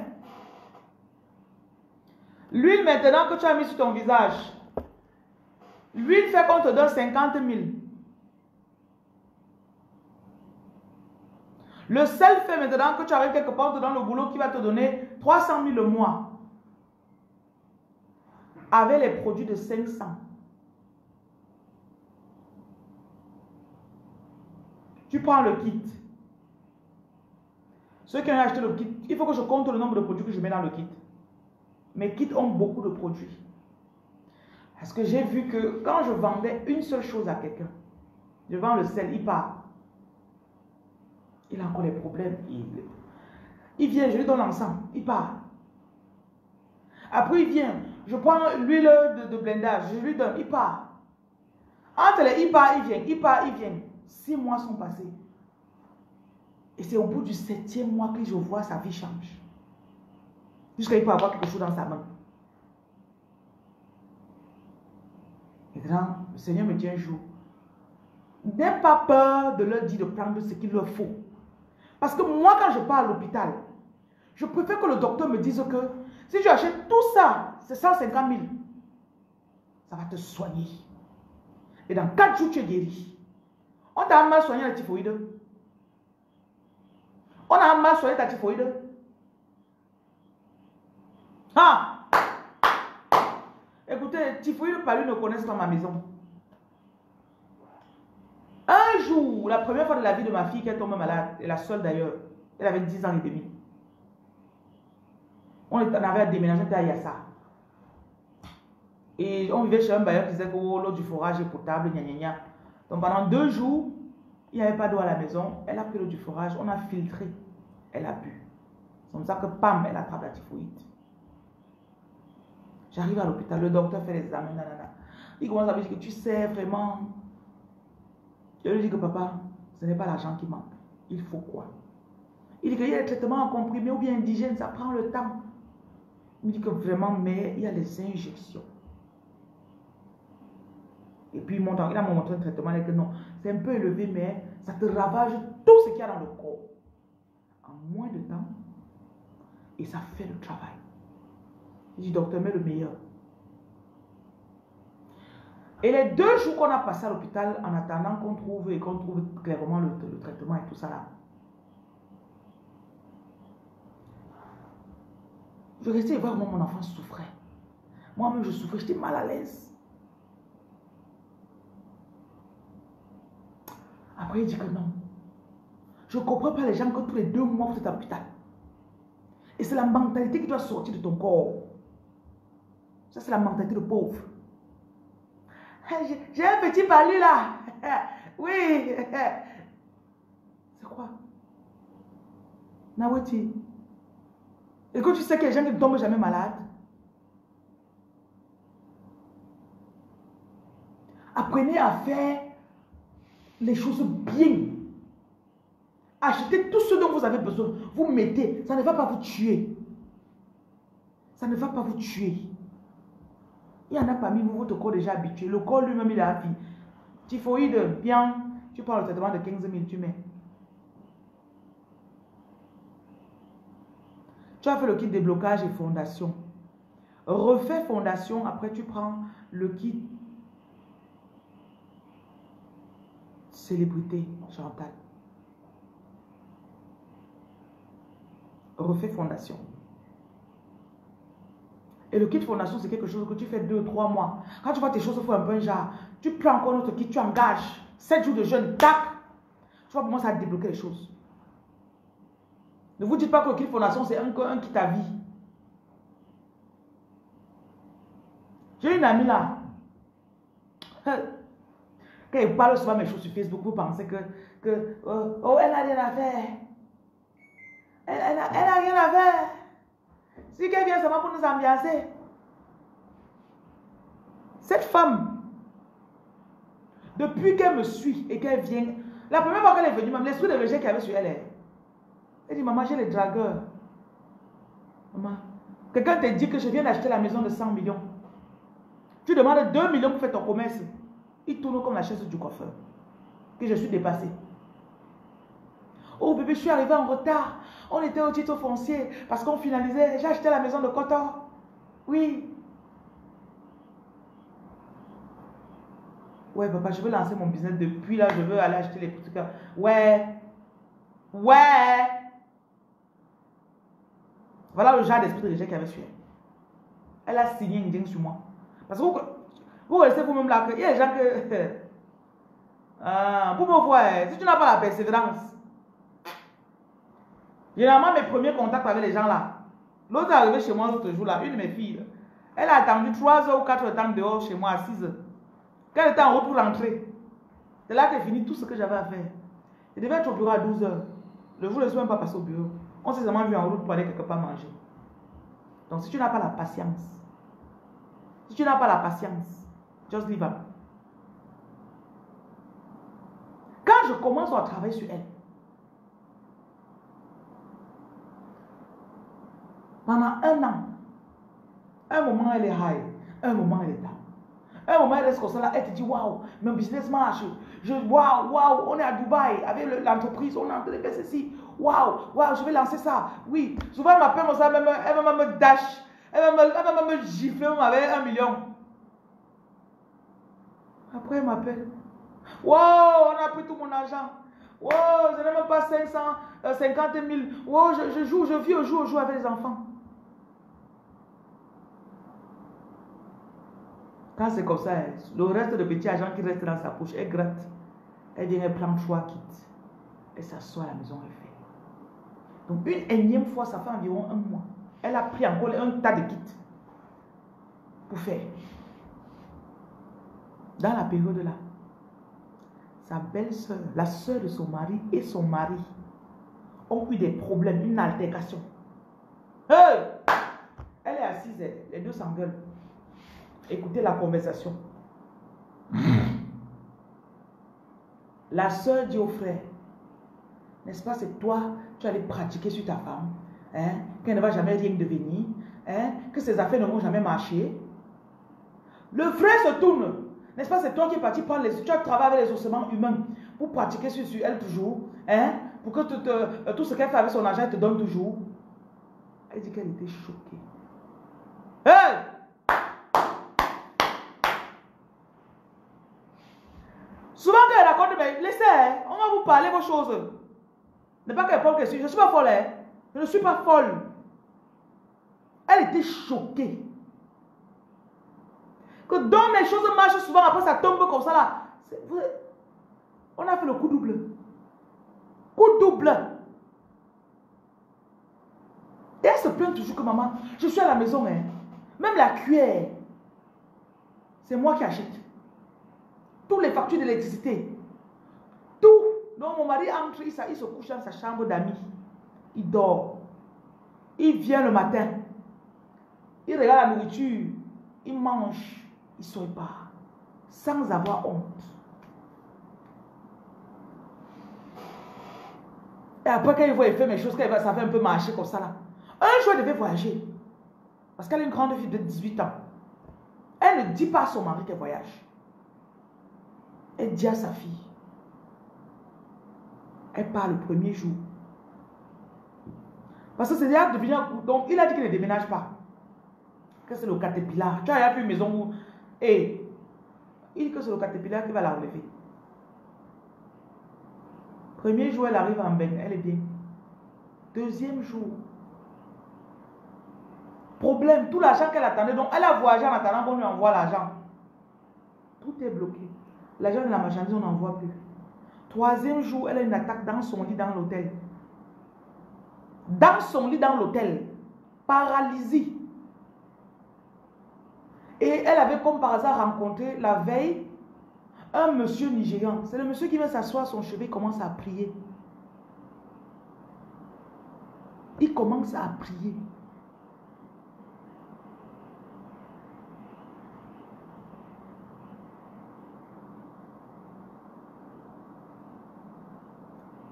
L'huile maintenant que tu as mis sur ton visage, l'huile fait qu'on te donne 50 000. Le sel fait maintenant que tu arrives quelque part dans le boulot qui va te donner 300 000 le mois. Avec les produits de 500. Tu prends le kit. Ceux qui ont acheté le kit, il faut que je compte le nombre de produits que je mets dans le kit. Mes kits ont beaucoup de produits. Parce que j'ai vu que quand je vendais une seule chose à quelqu'un, je vends le sel, il part. Il a encore des problèmes. Il, vient, je lui donne l'encens, il part. Après, il vient, je prends l'huile de, blindage, je lui donne, il part. Entre les il part, il vient, il part, il vient. Six mois sont passés. Et c'est au bout du septième mois que je vois sa vie change. Jusqu'à il peut avoir quelque chose dans sa main. Maintenant, le Seigneur me dit un jour, n'aie pas peur de leur dire de prendre ce qu'il leur faut. Parce que moi, quand je pars à l'hôpital, je préfère que le docteur me dise que si tu achètes tout ça, c'est 150 000. Ça va te soigner. Et dans 4 jours, tu es guéri. On t'a mal soigné la typhoïde. On a mal soigné ta typhoïde. Ah! Écoutez, typhoïde par lui ne connaissent pas ma maison. Un jour, la première fois de la vie de ma fille qui est tombée malade, et la seule d'ailleurs, elle avait 10 ans et demi. On avait déménagé à Yassa. Et on vivait chez un bailleur qui disait que oh, l'eau du forage est potable, gna gna gna. Donc pendant deux jours, il n'y avait pas d'eau à la maison. Elle a pris l'eau du forage, on a filtré. Elle a bu. C'est comme ça que, pam, elle attrape la typhoïde. J'arrive à l'hôpital, le docteur fait les examens, nanana. Il commence à me dire que tu sais vraiment. Je lui dis que papa, ce n'est pas l'argent qui manque. Il faut quoi? Il dit qu'il y a des traitements en comprimé ou bien indigène, ça prend le temps. Il me dit que vraiment, mais il y a les injections. Et puis il, montre, il a montré un traitement, il dit que non, c'est un peu élevé, mais ça te ravage tout ce qu'il y a dans le corps. En moins de temps, et ça fait le travail. Il dit, docteur, mets le meilleur. Et les deux jours qu'on a passé à l'hôpital en attendant qu'on trouve et qu'on trouve clairement le, traitement et tout ça là, je restais voir comment mon enfant souffrait. Moi-même, je souffrais, j'étais mal à l'aise. Après, il dit que non. Je ne comprends pas les gens que tous les deux mois, vous êtes à l'hôpital. Et c'est la mentalité qui doit sortir de ton corps. Ça, c'est la mentalité de pauvre. J'ai un petit palu là. Oui. C'est quoi? Nawati. Et tu sais a des gens ne tombent jamais malades, apprenez à faire les choses bien. Achetez tout ce dont vous avez besoin. Vous mettez. Ça ne va pas vous tuer. Ça ne va pas vous tuer. Il y en a parmi vous, votre corps déjà habitué. Le corps lui-même, il a vie. Typhoïde, bien. Tu prends le traitement de 15 000, tu mets. Tu as fait le kit déblocage et fondation. Refais fondation, après tu prends le kit célébrité, Chantal. Refais fondation. Et le kit fondation, c'est quelque chose que tu fais deux, trois mois. Quand tu vois tes choses font un peu genre, tu prends encore notre kit, tu engages 7 jours de jeûne, tac, tu vas commencer à débloquer les choses. Ne vous dites pas que le kit fondation, c'est un, un kit à vie. J'ai une amie là. Quand elle parle souvent mes choses sur Facebook, vous pensez que, que oh, oh elle n'a rien à faire. Elle n'a rien à faire. Si quelqu'un vient seulement pour nous ambiancer. Cette femme, depuis qu'elle me suit et qu'elle vient, la première fois qu'elle est venue, même l'esprit de rejet qu'elle avait sur elle, elle dit, maman, j'ai les dragueurs. Maman, quelqu'un te dit que je viens d'acheter la maison de 100 millions. Tu demandes 2 millions pour faire ton commerce. Il tourne comme la chaise du coiffeur. Que je suis dépassé. Oh bébé, je suis arrivé en retard. On était au titre foncier parce qu'on finalisait. J'ai acheté la maison de coton. Oui. Ouais, papa, je veux lancer mon business depuis là. Je veux aller acheter les trucs. Ouais. Ouais. Voilà le genre d'esprit de rejet qu'elle avait sur elle. A signé une dingue sur moi. Parce que vous, vous connaissez vous-même là qu'il y a des gens que. Ah, pour me voir, si tu n'as pas la persévérance, Généralement, mes premiers contacts avec les gens là, l'autre est arrivé chez moi l'autre jour là, une de mes filles, elle a attendu 3 heures ou 4 heures dehors chez moi à 6 heures. Quand elle était en route pour rentrer, c'est là qu'elle finit tout ce que j'avais à faire. Je devais être au bureau à 12 heures. Le jour, je ne suis même pas passé au bureau. On s'est seulement vu en route pour aller quelque part manger. Donc, si tu n'as pas la patience, si tu n'as pas la patience, just leave up. Quand je commence à travailler sur elle, Pendant un an, un moment elle est high, un moment elle est down. Un moment, elle reste comme ça là, elle te dit Waouh, mon business marche. Je, waouh, waouh, on est à Dubaï avec le- l'entreprise, on est en ceci. Waouh, waouh, je vais lancer ça. Oui, souvent elle m'appelle comme ça, elle va me- dash. Elle va me, me gifler avec un million. Après, elle m'appelle. Wow, on a pris tout mon argent. Wow, je n'ai même pas 500, euh, 50 000. Wow, je, je joue, je vis au jour au jour avec les enfants. Quand c'est comme ça, hein, le reste de petit argent qui reste dans sa poche, elle gratte. Elle vient, elle trois kits. Elle s'assoit à la maison, elle fait. Donc une énième fois, ça fait environ un mois. Elle a pris encore un tas de kits pour faire. Dans la période là, sa belle-sœur, la sœur de son mari et son mari ont eu des problèmes, une altercation. Hey! Elle est assise, les deux s'engueulent. Écoutez la conversation. La sœur dit au frère, n'est-ce pas, c'est toi, tu allais pratiquer sur ta femme, hein, qu'elle ne va jamais rien devenir, hein, que ses affaires ne vont jamais marcher. Le frère se tourne, n'est-ce pas, c'est toi qui es parti prendre les, tu as travaillé avec les ossements humains pour pratiquer sur, sur elle toujours, hein, pour que tout, euh, tout ce qu'elle fait avec son argent, elle te donne toujours. Elle dit qu'elle était choquée. Hey! Souvent quand elle raconte, mais laissez, on va vous parler vos choses. Ne pas qu'elle que je ne suis pas folle. hein. Je ne suis pas folle. Elle était choquée. Que dans les choses marchent souvent, après ça tombe comme ça là. On a fait le coup double. Coup double. Et elle se plaint toujours que maman, je suis à la maison. Hein. Même la cuillère, c'est moi qui achète. Toutes les factures d'électricité. Donc mon mari entre, il, se- couche dans sa chambre d'amis. Il dort. Il vient le matin. Il regarde la nourriture. Il mange. Il sort pas. Sans avoir honte. Et après, quand il voit, il fait mes choses, ça fait un peu marcher comme ça là. Un jour, elle devait voyager. Parce qu'elle est une grande fille de 18 ans. Elle ne dit pas à son mari qu'elle voyage. Elle dit à sa fille. Elle part le premier jour. Parce que c'est déjà devenu un. Donc, il a dit qu'il ne déménage pas. Que c'est le caterpillar. Tu as vu une maison où. Et il dit que c'est le caterpillar qui va la relever. Premier jour, elle arrive en bain. Elle est bien. Deuxième jour. Problème, tout l'argent qu'elle attendait. Donc, elle a voyagé en attendant qu'on lui envoie l'argent. Tout est bloqué. L'argent de la marchandise, on n'en voit plus. Troisième jour, elle a une attaque dans son lit dans l'hôtel. Dans son lit dans l'hôtel. Paralysie. Et elle avait comme par hasard rencontré la veille un monsieur nigérian. C'est le monsieur qui vient s'asseoir son chevet, il commence à prier. Il commence à prier. «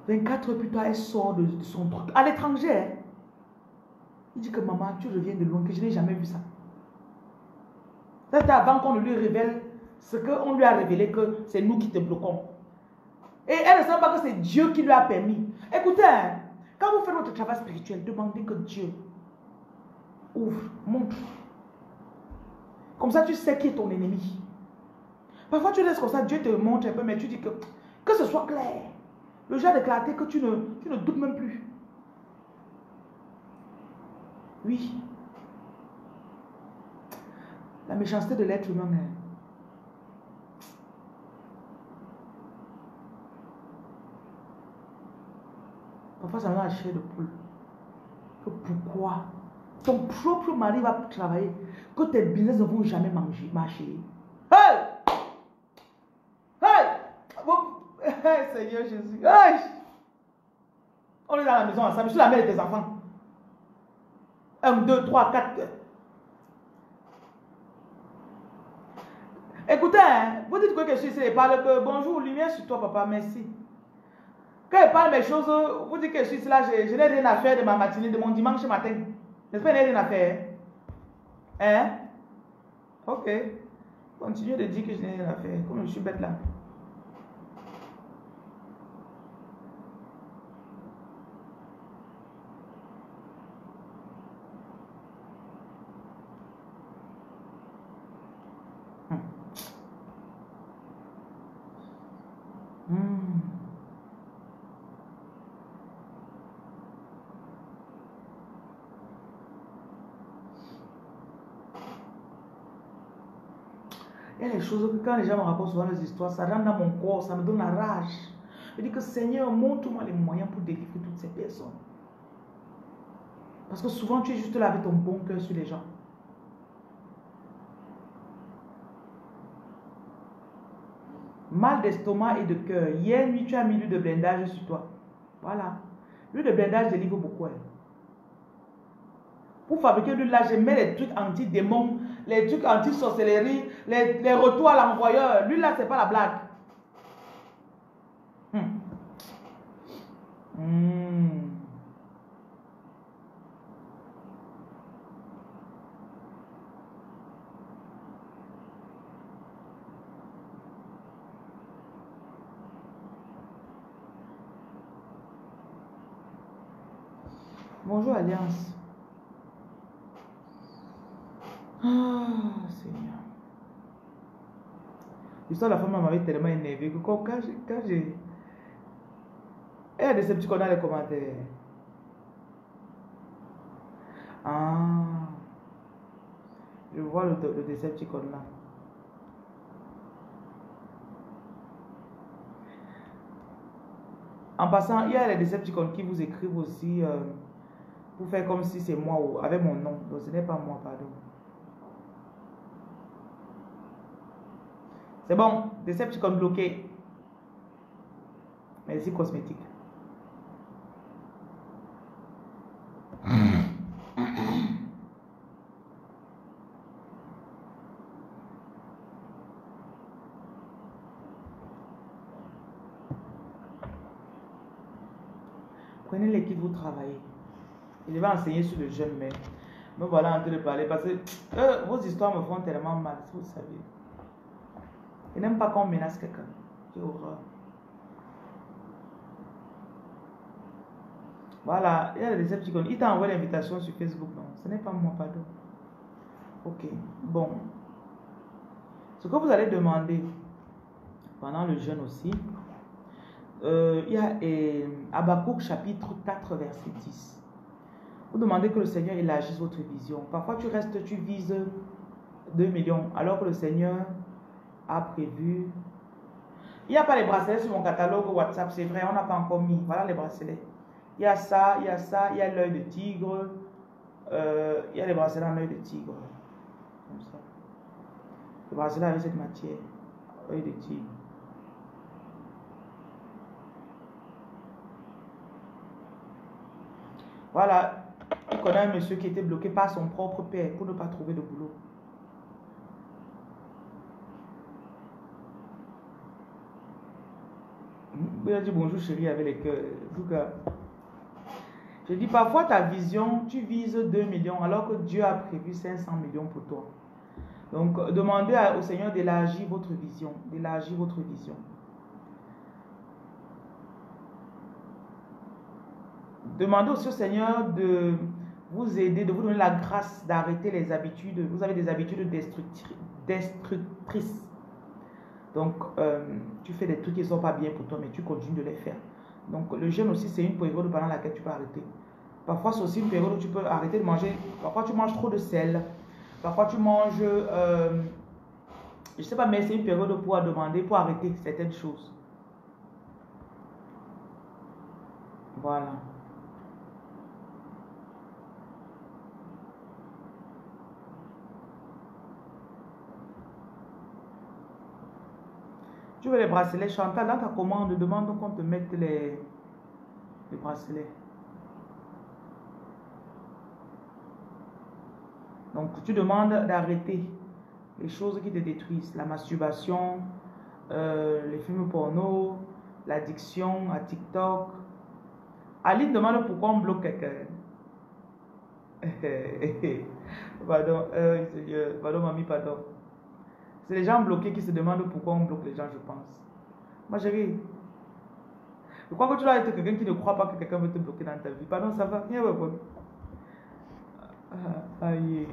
24 heures plus tard, elle sort de, son truc. À l'étranger. hein. Il dit que maman, tu reviens de loin, que je n'ai jamais vu ça. C'était avant qu'on ne lui révèle ce qu'on lui a révélé, que c'est nous qui te bloquons. Et elle ne sait pas que c'est Dieu qui lui a permis. Écoutez, hein, quand vous faites votre travail spirituel, demandez que Dieu ouvre, montre. Comme ça, tu sais qui est ton ennemi. Parfois, tu laisses comme ça, Dieu te montre un peu, mais tu dis que, que ce soit clair. Le genre de clarté que tu ne, tu ne doutes même plus. Oui. La méchanceté de l'être humain. Parfois, ça donne la chair de poule. Que pourquoi? Ton propre mari va travailler, que tes business ne vont jamais manger, marcher. Bon, hey, Seigneur Jésus. On est dans la maison ensemble. Je suis la mère de tes enfants. Un, deux, trois, quatre. Écoutez, hein, vous dites quoi que je suis ici et parle que bonjour, lumière sur toi, papa, merci. Quand il parle mes choses, vous dites que je suis là, je, je n'ai rien à faire de ma matinée, de mon dimanche matin. N'est-ce pas, je n'ai rien à faire? Hein? Ok. Continuez de dire que je n'ai rien à faire, comme je suis bête là. Hmm. Il y a des choses que quand les gens me racontent souvent les histoires, ça rentre dans mon corps, ça me donne la rage. Je dis que Seigneur, montre-moi les moyens pour délivrer toutes ces personnes. Parce que souvent, tu es juste là avec ton bon cœur sur les gens. Mal d'estomac et de cœur. Hier nuit, tu as mis l'huile de blindage sur toi. Voilà. L'huile de blindage délivre beaucoup. Hein. Pour fabriquer l'huile là, je mets les trucs anti-démons, les trucs anti-sorcellerie, les, retours à l'envoyeur. L'huile là, c'est pas la blague. Hmm. Hmm. Bonjour Alliance. Ah, Seigneur. De la femme m'avait tellement énervé que quand, j'ai... Elle a des sceptiques dans les commentaires. Ah. Je vois le, le Decepticon là. En passant, il y a les Decepticons qui vous écrivent aussi euh, pour faire comme si c'est moi ou avec mon nom. Donc ce n'est pas moi, pardon. C'est bon, Decepticon bloqué. Merci cosmétique. Prenez l'équipe, vous travaillez. Je vais enseigner sur le jeune, mais me voilà en train de parler parce que euh, vos histoires me font tellement mal, vous savez. N'aime pas qu'on menace quelqu'un. J'ai horreur. Voilà, il y a des Decepticons. Il t'a envoyé l'invitation sur Facebook, non? Ce n'est pas moi, pardon. Ok, bon. Ce que vous allez demander pendant le jeûne aussi, euh, il y a euh, chapitre 4, verset 10. Vous demandez que le Seigneur élargisse votre vision. Parfois, tu restes, tu vises 2 millions, alors que le Seigneur a prévu. Il n'y a pas les bracelets sur mon catalogue WhatsApp, c'est vrai, on n'a pas encore mis. Voilà les bracelets. Il y a ça, il y a ça, il y a l'œil de tigre. Euh, il y a les bracelets en œil de tigre. Comme ça. Le bracelet avec cette matière. œil de tigre. Voilà, il connaît un monsieur qui était bloqué par son propre père pour ne pas trouver de boulot. Il a dit bonjour chérie avec les cœurs. Je dis parfois ta vision, tu vises 2 millions alors que Dieu a prévu 500 millions pour toi. Donc demandez au Seigneur d'élargir votre vision, d'élargir votre vision. Demandez aussi au Seigneur de vous aider, de vous donner la grâce d'arrêter les habitudes. Vous avez des habitudes destructrices. Donc, euh, tu fais des trucs qui ne sont pas bien pour toi, mais tu continues de les faire. Donc, le jeûne aussi, c'est une période pendant laquelle tu peux arrêter. Parfois, c'est aussi une période où tu peux arrêter de manger. Parfois, tu manges trop de sel. Parfois, tu manges. Euh, je ne sais pas, mais c'est une période pour demander, pour arrêter certaines choses. Voilà. Tu veux les bracelets Chantal, dans ta commande, demande qu'on te mette les, les bracelets. Donc, tu demandes d'arrêter les choses qui te détruisent. La masturbation, euh, les films porno, l'addiction à TikTok. Aline demande pourquoi on bloque quelqu'un. pardon, euh, pardon, mamie, pardon. C'est les gens bloqués qui se demandent pourquoi on bloque les gens, je pense. Moi, j'ai Je crois que tu dois être quelqu'un qui ne croit pas que quelqu'un veut te bloquer dans ta vie. Pardon, ça va? Viens, ah, aïe.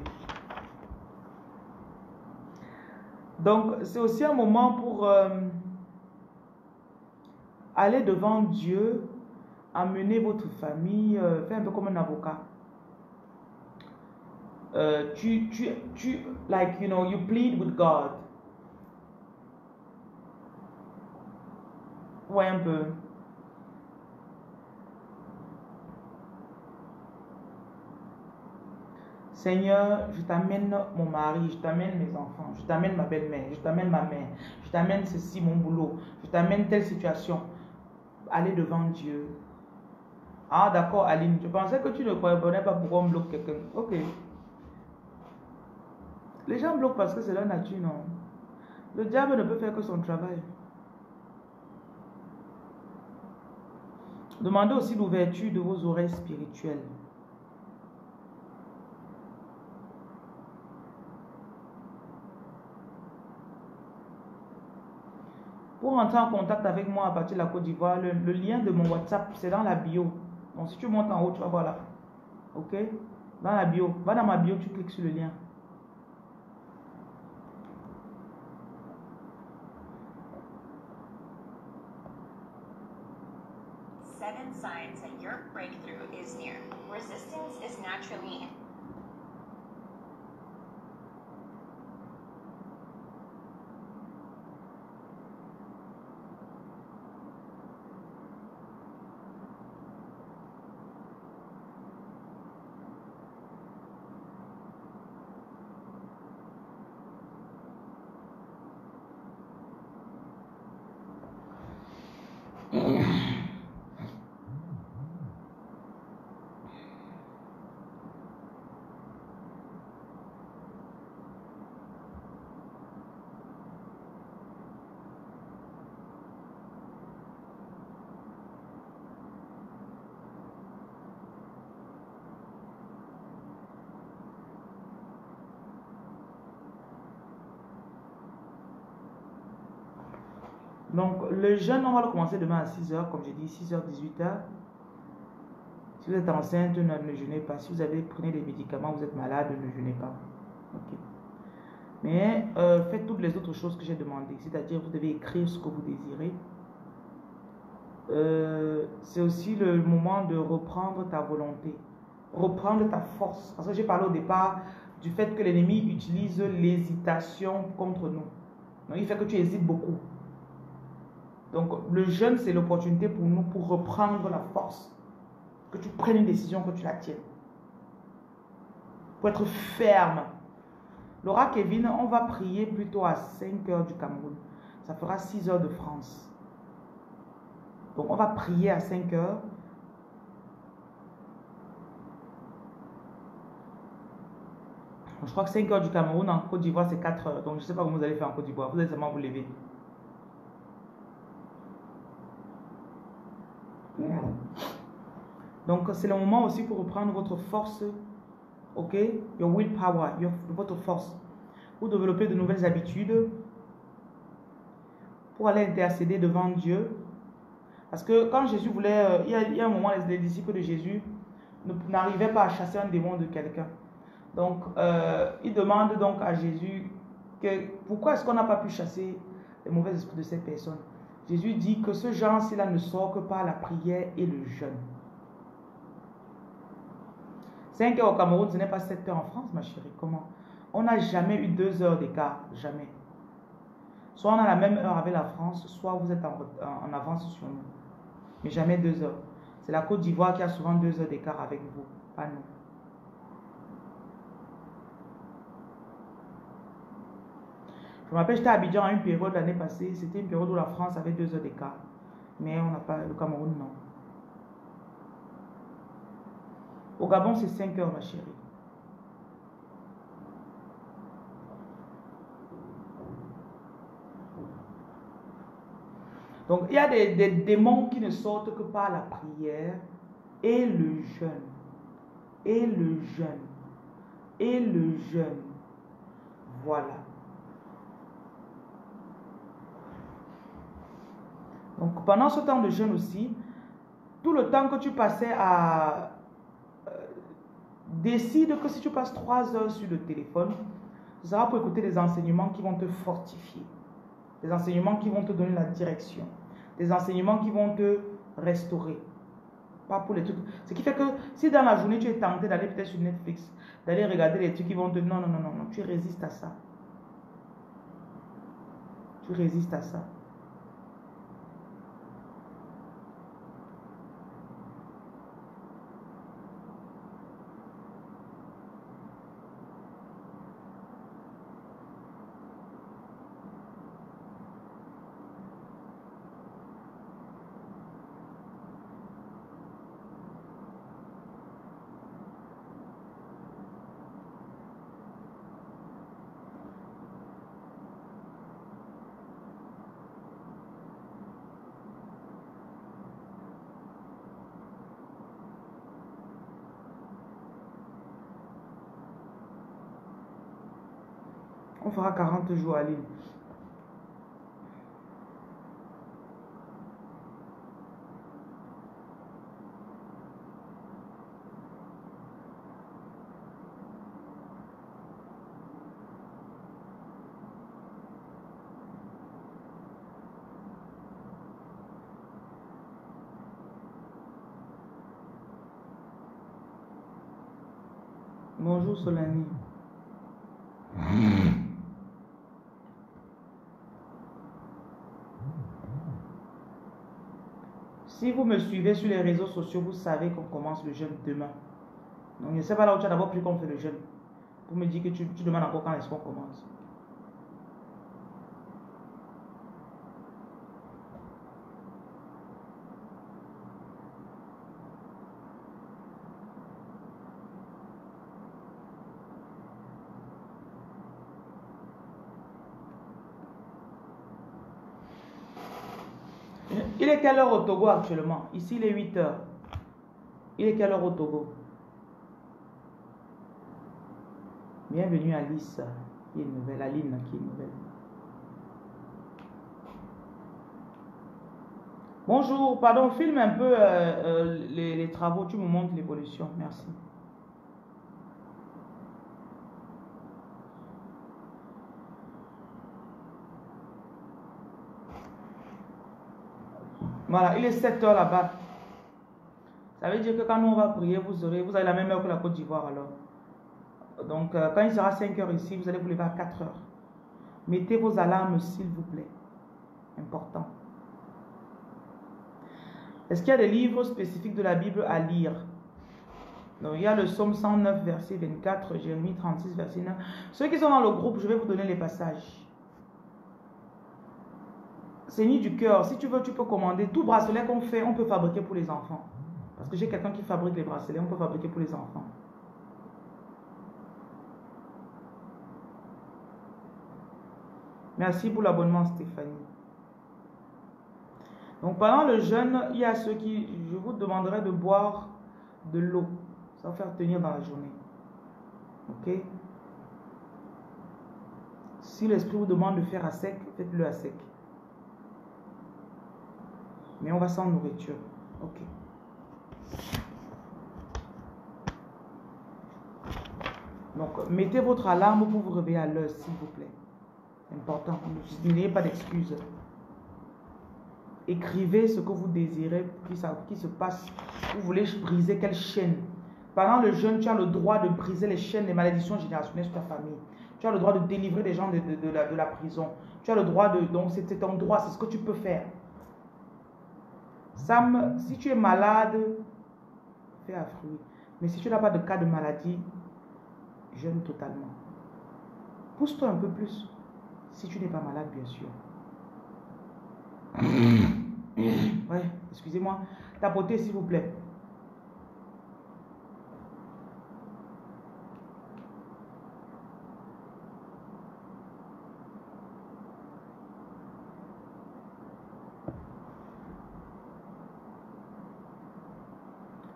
Donc, c'est aussi un moment pour euh, aller devant Dieu, amener votre famille, euh, faire un peu comme un avocat. Euh, tu, tu, tu, like, you know, you plead with God. Un peu. Seigneur, je t'amène mon mari, je t'amène mes enfants, je t'amène ma belle-mère, je t'amène ma mère, je t'amène ceci, mon boulot, je t'amène telle situation. Allez devant Dieu. Ah, d'accord, Aline, je pensais que tu ne comprenais pas pourquoi on bloque quelqu'un. Ok. Les gens bloquent parce que c'est leur nature, non? Le diable ne peut faire que son travail. Demandez aussi l'ouverture de vos oreilles spirituelles. Pour entrer en contact avec moi à partir de la Côte d'Ivoire, le, lien de mon WhatsApp, c'est dans la bio. Donc si tu montes en haut, tu vas voir là. OK? Dans la bio. Va dans ma bio, tu cliques sur le lien. Seven signs that your breakthrough is near. Resistance is naturally Donc, le jeûne, on va le commencer demain à 6h, comme j'ai dit, 6h, 18h. Si vous êtes enceinte, ne, ne jeûnez pas. Si vous avez pris des médicaments, vous êtes malade, ne jeûnez pas. Mais euh, faites toutes les autres choses que j'ai demandées. C'est-à-dire, vous devez écrire ce que vous désirez. Euh, c'est aussi le moment de reprendre ta volonté, reprendre ta force. Parce que j'ai parlé au départ du fait que l'ennemi utilise l'hésitation contre nous. Il fait que tu hésites beaucoup. Donc le jeûne, c'est l'opportunité pour nous pour reprendre la force. Que tu prennes une décision, que tu la tiennes. Pour être ferme. Laura Kevin, on va prier plutôt à 5 heures du Cameroun. Ça fera 6 heures de France. Donc on va prier à 5 heures. Je crois que 5 heures du Cameroun, en Côte d'Ivoire, c'est 4 heures. Donc je ne sais pas comment vous allez faire en Côte d'Ivoire. Vous allez seulement vous lever. Donc, c'est le moment aussi pour reprendre votre force, ok? Your willpower, your, votre force. Pour développer de nouvelles habitudes, pour aller intercéder devant Dieu. Parce que quand Jésus voulait, euh, il, y a, un moment, les, disciples de Jésus n'arrivaient pas à chasser un démon de quelqu'un. Donc, euh, ils demandent donc à Jésus que pourquoi est-ce qu'on n'a pas pu chasser les mauvais esprits de cette personne. Jésus dit que ce genre-ci-là ne sort que par la prière et le jeûne. 5 heures au Cameroun, ce n'est pas 7 heures en France, ma chérie. Comment? On n'a jamais eu 2 heures d'écart. Jamais. Soit on a la même heure avec la France, soit vous êtes en, avance sur nous. Mais jamais 2 heures. C'est la Côte d'Ivoire qui a souvent 2 heures d'écart avec vous, pas nous. Je me rappelle, j'étais à Abidjan à une période l'année passée. C'était une période où la France avait 2 heures d'écart. Mais on n'a pas, le Cameroun, non. Au Gabon, c'est 5 heures, ma chérie. Donc, il y a des, démons qui ne sortent que par la prière et le jeûne. Et le jeûne. Et le jeûne. Voilà. Donc, pendant ce temps de jeûne aussi, tout le temps que tu passais à euh, décide que si tu passes trois heures sur le téléphone, ce sera pour écouter des enseignements qui vont te fortifier, des enseignements qui vont te donner la direction, des enseignements qui vont te restaurer. Pas pour les trucs. Ce qui fait que si dans la journée tu es tenté d'aller peut-être sur Netflix, d'aller regarder les trucs qui vont te... Non, non, non, non, non, tu résistes à ça. Tu résistes à ça. On fera 40 jours à l'île. Bonjour Solani. Si vous me suivez sur les réseaux sociaux, vous savez qu'on commence le jeûne demain. Donc, ne sais pas là où tu as d'abord pris qu'on fait le jeûne. Pour me dire que tu, tu demandes encore quand est-ce qu'on commence. Il est quelle heure au Togo actuellement? Ici, il est 8 heures. Il est quelle heure au Togo? Bienvenue Alice, qui est nouvelle, Aline, qui est nouvelle. Bonjour, pardon, filme un peu euh, euh, les travaux, tu me montres l'évolution, merci. Voilà, il est 7 heures là-bas. Ça veut dire que quand nous on va prier, vous aurez, vous avez la même heure que la Côte d'Ivoire alors. Donc euh, quand il sera 5 heures ici, vous allez vous lever à 4 heures. Mettez vos alarmes s'il vous plaît. Important. Est-ce qu'il y a des livres spécifiques de la Bible à lire? Donc, il y a le psaume 109, verset 24, Jérémie 36, verset 9. Ceux qui sont dans le groupe, je vais vous donner les passages. Seigneur du cœur, si tu veux, tu peux commander. Tout bracelet qu'on fait, on peut fabriquer pour les enfants. Parce que j'ai quelqu'un qui fabrique les bracelets, on peut fabriquer pour les enfants. Merci pour l'abonnement Stéphanie. Donc pendant le jeûne, il y a ceux qui, je vous demanderai de boire de l'eau. Ça va faire tenir dans la journée. Ok? Si l'esprit vous demande de faire à sec, faites-le à sec. Mais on va sans nourriture. Ok. Donc, mettez votre alarme pour vous réveiller à l'heure, s'il vous plaît. Important. N'ayez pas d'excuses. Écrivez ce que vous désirez qui, se passe. Vous voulez briser quelle chaîne? Pendant le jeûne, tu as le droit de briser les chaînes des malédictions générationnelles sur ta famille. Tu as le droit de délivrer des gens de, la, de la, prison. Tu as le droit de... Donc, c'est ton droit, c'est ce que tu peux faire. Sam, si tu es malade, fais affreux. Mais si tu n'as pas de cas de maladie, jeûne totalement. Pousse-toi un peu plus. Si tu n'es pas malade, bien sûr. Ouais, excusez-moi. Tapotez, s'il vous plaît.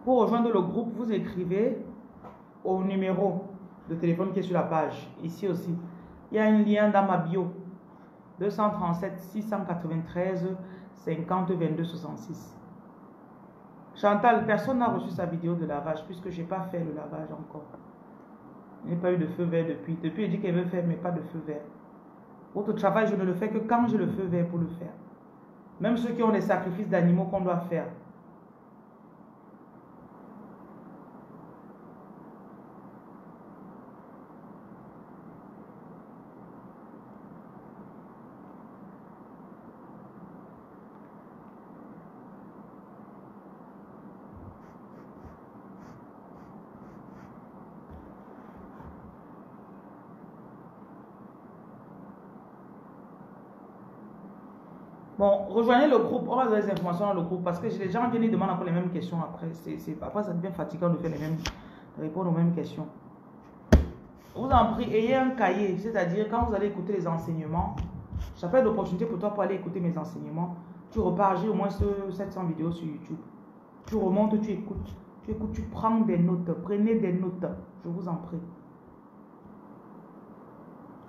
Pour rejoindre le groupe, vous écrivez au numéro de téléphone qui est sur la page, ici aussi. Il y a un lien dans ma bio. 237 693 50 22 66. Chantal, personne n'a reçu sa vidéo de lavage puisque je n'ai pas fait le lavage encore. N'y a pas eu de feu vert depuis. Depuis, elle dit qu'elle veut faire, mais pas de feu vert. Votre travail, je ne le fais que quand j'ai le feu vert pour le faire. Même ceux qui ont des sacrifices d'animaux qu'on doit faire. Bon, rejoignez le groupe, on va donner des informations dans le groupe parce que les gens viennent et demandent encore les mêmes questions après. C'est, après, ça devient fatigant de faire les mêmes, de répondre aux mêmes questions. Vous en prie, ayez un cahier, c'est-à-dire quand vous allez écouter les enseignements, ça être l'opportunité pour toi pour aller écouter mes enseignements. Tu repars, j'ai au moins 700 vidéos sur YouTube. Tu remontes, tu écoutes. Tu écoutes, tu prends des notes. Prenez des notes, je vous en prie.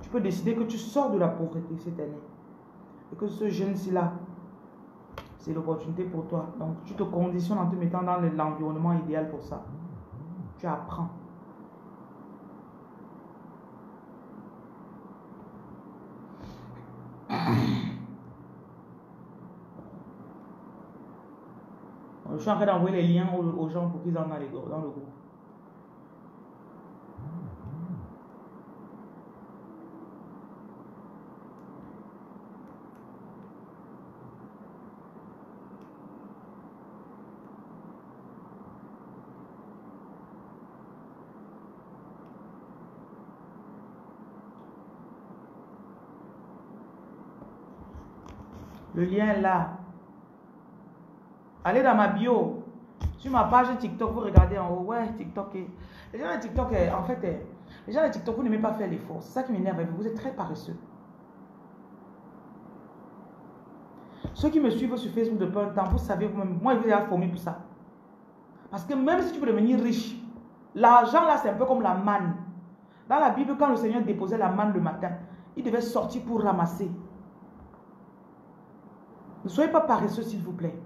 Tu peux décider que tu sors de la pauvreté cette année et que ce jeune-ci-là, c'est l'opportunité pour toi. Donc, tu te conditionnes en te mettant dans l'environnement idéal pour ça. Tu apprends. Je suis en train d'envoyer les liens aux, gens pour qu'ils en aillent dans le groupe. Le lien est là. Allez dans ma bio. Sur ma page TikTok, vous regardez en haut. Ouais, TikTok. Les gens de TikTok, en fait, les gens de TikTok, vous n'aimez pas faire l'effort. C'est ça qui m'énerve. Vous êtes très paresseux. Ceux qui me suivent sur Facebook depuis un temps, vous savez, moi, je vous ai formé pour ça. Parce que même si tu veux devenir riche, l'argent là, c'est un peu comme la manne. Dans la Bible, quand le Seigneur déposait la manne le matin, il devait sortir pour ramasser. Ne soyez pas paresseux, s'il vous plaît.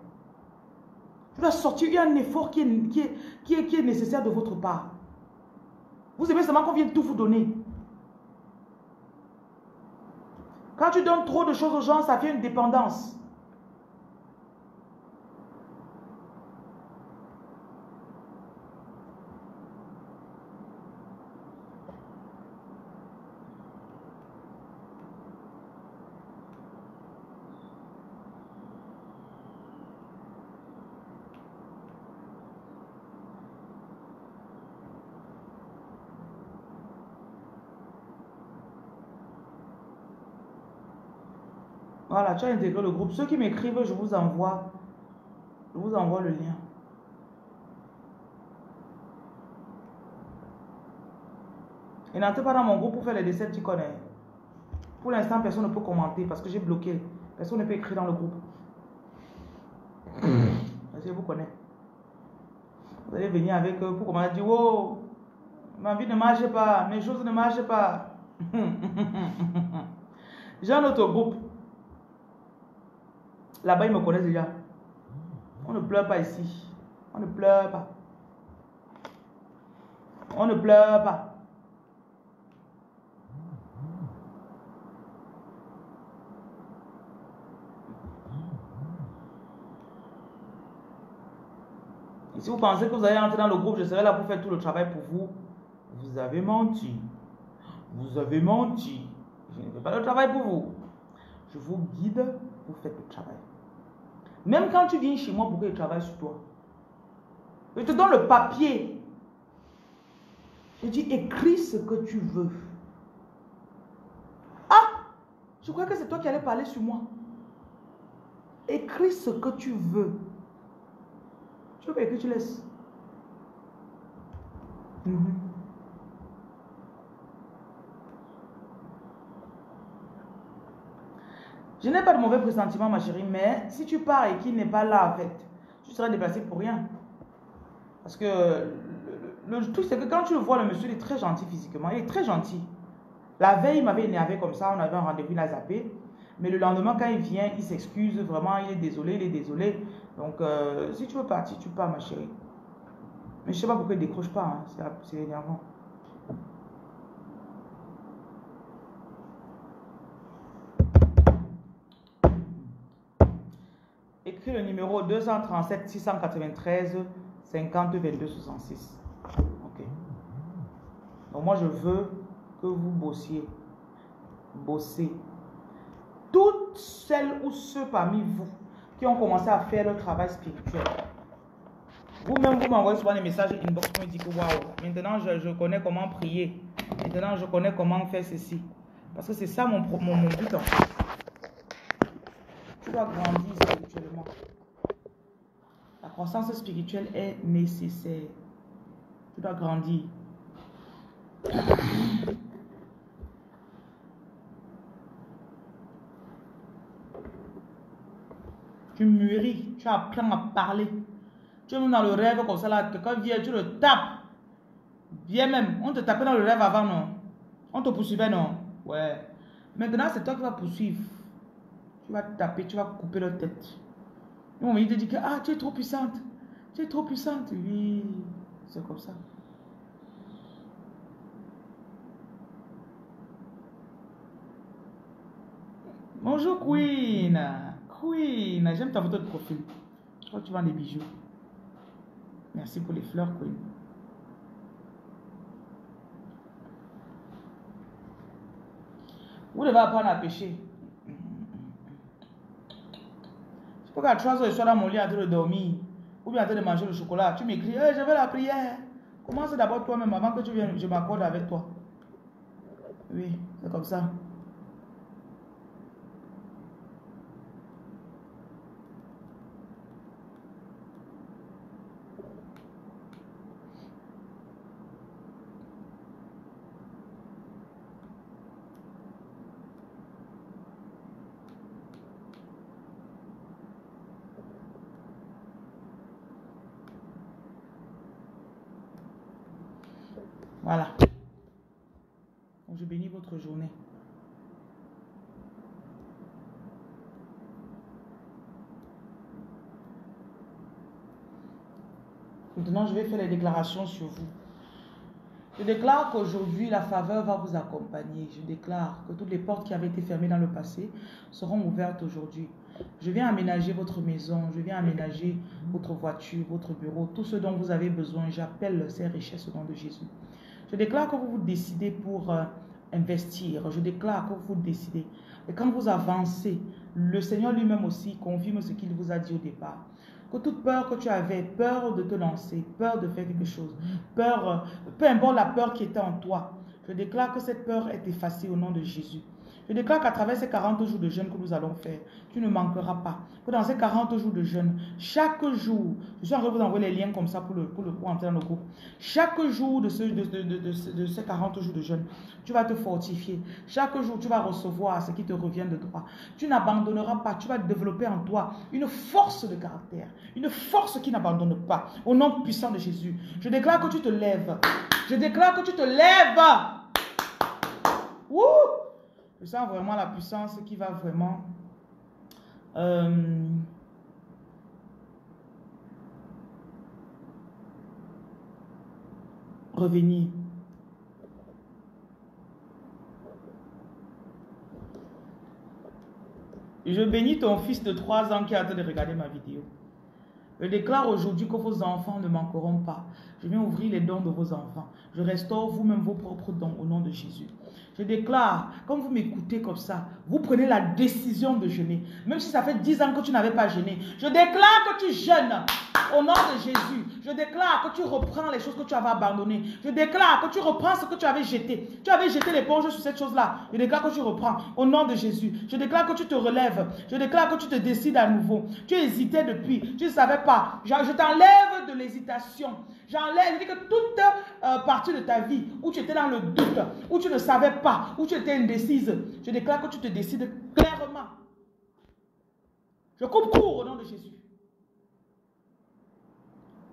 Tu dois sortir, il y a un effort qui est, nécessaire de votre part. Vous aimez seulement qu'on vienne tout vous donner. Quand tu donnes trop de choses aux gens, ça fait une dépendance. Voilà, tu as intégré le groupe. Ceux qui m'écrivent, je vous envoie, je vous envoie le lien. Et n'entrez pas dans mon groupe pour faire les décès, tu connais. Pour l'instant, personne ne peut commenter parce que j'ai bloqué. Personne ne peut écrire dans le groupe. je vous connais. Vous allez venir avec eux pour commenter, dire, oh, ma vie ne marche pas, mes choses ne marchent pas. j'ai un autre groupe. Là-bas, ils me connaissent déjà. On ne pleure pas ici. On ne pleure pas. On ne pleure pas. Et si vous pensez que vous allez entrer dans le groupe, je serai là pour faire tout le travail pour vous, vous avez menti. Vous avez menti. Je ne fais pas le travail pour vous. Je vous guide, vous faites le travail. Même quand tu viens chez moi pour que je travaille sur toi, je te donne le papier. Je dis, écris ce que tu veux. Ah, je crois que c'est toi qui allais parler sur moi. Écris ce que tu veux. Tu veux pas écrire, tu laisses. Mhm. Je n'ai pas de mauvais pressentiment, ma chérie, mais si tu pars et qu'il n'est pas là, en fait, tu seras déplacé pour rien. Parce que le, truc, c'est que quand tu le vois, le monsieur, il est très gentil physiquement. Il est très gentil. La veille, il m'avait énervé comme ça. On avait un rendez-vous, il a zappé. Mais le lendemain, quand il vient, il s'excuse vraiment, il est désolé, il est désolé. Donc, euh, si tu veux partir, tu pars, ma chérie. Mais je sais pas pourquoi il décroche pas, hein. c'est énervant. Le numéro 237 693 50 22 66. Ok. Donc moi je veux que vous bossiez. Bossez. Toutes celles ou ceux parmi vous qui ont commencé à faire le travail spirituel. Vous-même, vous m'envoyez souvent des messages inbox pour me dire que waouh, maintenant je, je, connais comment prier. Maintenant je connais comment faire ceci. Parce que c'est ça mon, mon, mon but en fait. Tu dois grandir La croissance spirituelle est nécessaire. Tu dois grandir. Tu mûris, tu apprends à parler. Tu es même dans le rêve comme ça, là, quelqu'un vient, tu le tapes. Viens même, on te tapait dans le rêve avant, non? On te poursuivait, non? Ouais. Maintenant, c'est toi qui vas poursuivre. Tu vas taper, tu vas couper leur tête. Non, il te dit que ah, tu es trop puissante. Tu es trop puissante. Oui, c'est comme ça. Bonjour Queen. Queen, j'aime ta photo de profil. Toi, tu vends des bijoux. Merci pour les fleurs, Queen. Vous devez apprendre à pêcher. Faut qu'à 3 heures, je sois dans mon lit en train de dormir. Ou bien en train de manger le chocolat? Tu m'écris, je vais la prière. Commence d'abord toi-même avant que tu viennes, je m'accorde avec toi. Oui, c'est comme ça. Voilà. Donc, je bénis votre journée. Je vais faire les déclarations sur vous. Je déclare qu'aujourd'hui, la faveur va vous accompagner. Je déclare que toutes les portes qui avaient été fermées dans le passé seront ouvertes aujourd'hui. Je viens aménager votre maison, je viens aménager votre voiture, votre bureau, tout ce dont vous avez besoin. J'appelle ces richesses au nom de Jésus. Je déclare que vous vous décidez pour euh, investir. Je déclare que vous décidez. Et quand vous avancez, le Seigneur lui-même aussi confirme ce qu'il vous a dit au départ. Que toute peur que tu avais, peur de te lancer, peur de faire quelque chose, peur, peu importe la peur qui était en toi, je déclare que cette peur est effacée au nom de Jésus. Je déclare qu'à travers ces 40 jours de jeûne que nous allons faire, tu ne manqueras pas. Que dans ces 40 jours de jeûne, chaque jour, je suis en train de vous envoyer les liens comme ça pour, le, pour, entrer dans le groupe. Chaque jour de, de, de, de, ces 40 jours de jeûne, tu vas te fortifier. Chaque jour, tu vas recevoir ce qui te revient de droit. Tu n'abandonneras pas. Tu vas développer en toi une force de caractère. Une force qui n'abandonne pas. Au nom puissant de Jésus. Je déclare que tu te lèves. Je déclare que tu te lèves. Wouh! Je sens vraiment la puissance qui va vraiment euh, revenir. Je bénis ton fils de 3 ans qui a en train de regarder ma vidéo. Je déclare aujourd'hui que vos enfants ne manqueront pas. Je viens ouvrir les dons de vos enfants. Je restaure vous-même vos propres dons au nom de Jésus. Je déclare, comme vous m'écoutez comme ça, vous prenez la décision de jeûner. Même si ça fait 10 ans que tu n'avais pas jeûné. Je déclare que tu jeûnes au nom de Jésus. Je déclare que tu reprends les choses que tu avais abandonnées. Je déclare que tu reprends ce que tu avais jeté. Tu avais jeté l'éponge sur cette chose-là. Je déclare que tu reprends au nom de Jésus. Je déclare que tu te relèves. Je déclare que tu te décides à nouveau. Tu hésitais depuis. Tu ne savais pas. Je, t'enlève de l'hésitation. J'enlève, je dis que toute euh, partie de ta vie où tu étais dans le doute, où tu ne savais pas, où tu étais indécise, je déclare que tu te décides clairement. Je coupe court au nom de Jésus.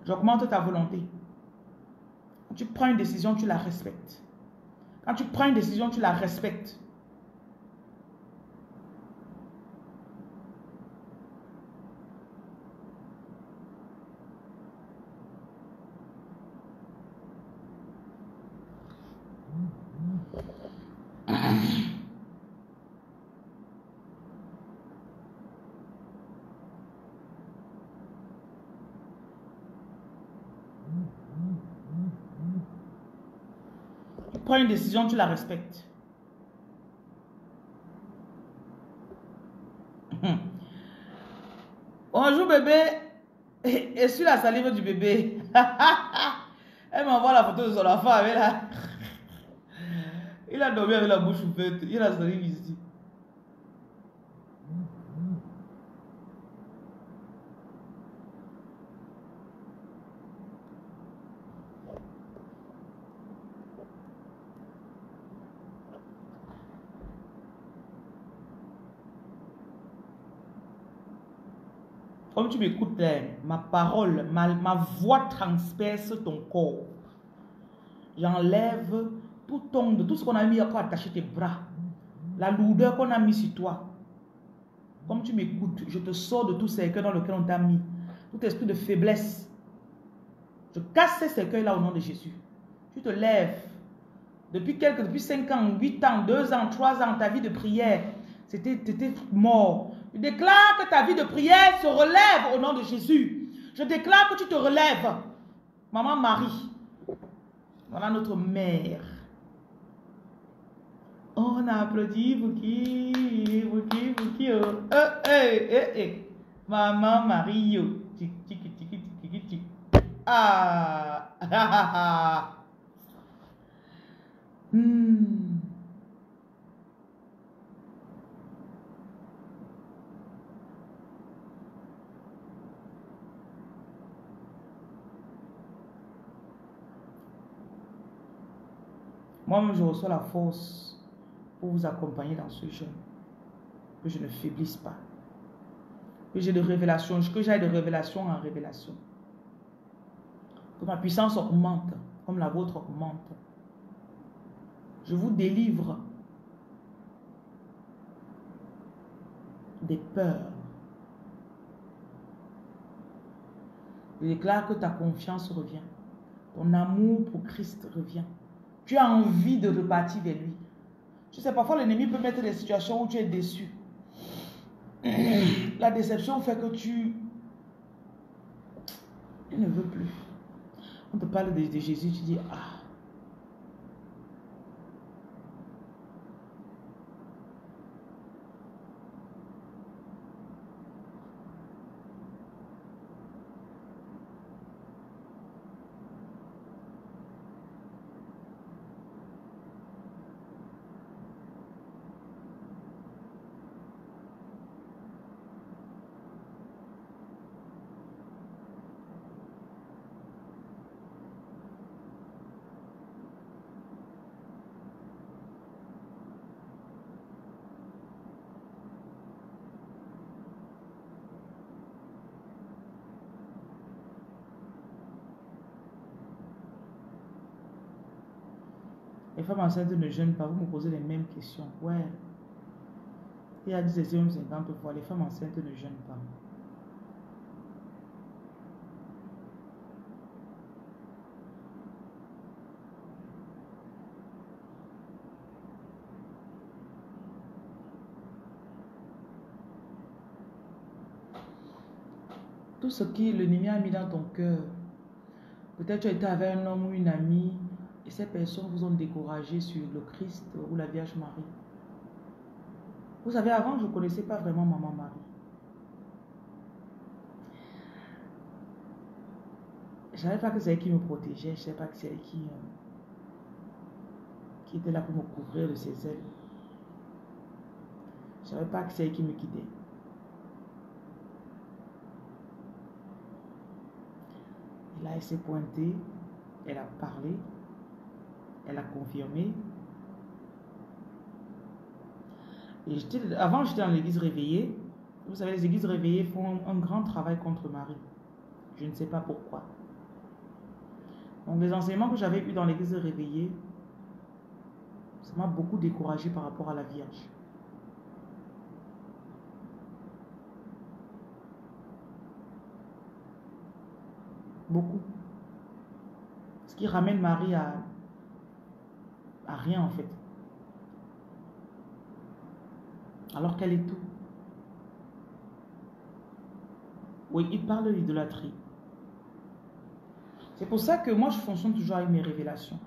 J'augmente ta volonté. Quand tu prends une décision, tu la respectes. Quand tu prends une décision, tu la respectes. Prends une décision, tu la respectes. Bonjour bébé. Et, sur la salive du bébé. Elle m'envoie la photo de son enfant avec la... Il a dormi avec la bouche ouverte. Il a salive. Comme tu m'écoutes, ma parole, ma, voix transperce ton corps. J'enlève tout ongle, tout ce qu'on a mis à attacher tes bras, la lourdeur qu'on a mis sur toi. Comme tu m'écoutes, je te sors de tout cercueil dans lequel on t'a mis, tout esprit de faiblesse. Je casse ces cercueils-là au nom de Jésus. Tu te lèves. Depuis quelques, depuis 5 ans, 8 ans, 2 ans, 3 ans, ta vie de prière, c'était mort. Je déclare que ta vie de prière se relève au nom de Jésus. Je déclare que tu te relèves. Maman Marie, voilà notre mère. On applaudit Bouki, Bouki, Bouki. Oh, eh, eh, eh. Maman Marie. Ah, ah, ah, ah. Hmm. Moi-même, je reçois la force pour vous accompagner dans ce jeûne. Que je ne faiblisse pas. Que j'ai de révélations, que j'aille de révélation en révélation. Que ma puissance augmente, comme la vôtre augmente. Je vous délivre des peurs. Je déclare que ta confiance revient. Ton amour pour Christ revient. Tu as envie de repartir vers lui. Je sais, parfois l'ennemi peut mettre des situations où tu es déçu. La déception fait que tu... Tu ne veux plus. On te parle de, de Jésus, tu dis, ah, Enceintes ne jeûnent pas. Vous me posez les mêmes questions. Ouais. Il y a 10 50 fois. Les femmes enceintes ne jeûnent pas. Tout ce qui l'ennemi a mis dans ton cœur. Peut-être tu as été avec un homme ou une amie et ces personnes vous ont découragé sur le Christ ou la Vierge Marie. Vous savez, avant, je ne connaissais pas vraiment Maman Marie. Je ne savais pas que c'est elle qui me protégeait, je ne savais pas que c'est elle qui, euh, qui était là pour me couvrir de ses ailes. Je ne savais pas que c'est elle qui me guidait. Et là, elle s'est pointée, elle a parlé, elle a confirmé. Et avant, j'étais dans l'église réveillée. Vous savez, les églises réveillées font un, grand travail contre Marie. Je ne sais pas pourquoi. Donc, les enseignements que j'avais eus dans l'église réveillée, ça m'a beaucoup découragé par rapport à la Vierge. Beaucoup. Ce qui ramène Marie à rien en fait. Alors qu'elle est tout. Oui, il parle de l'idolâtrie. C'est pour ça que moi, je fonctionne toujours avec mes révélations.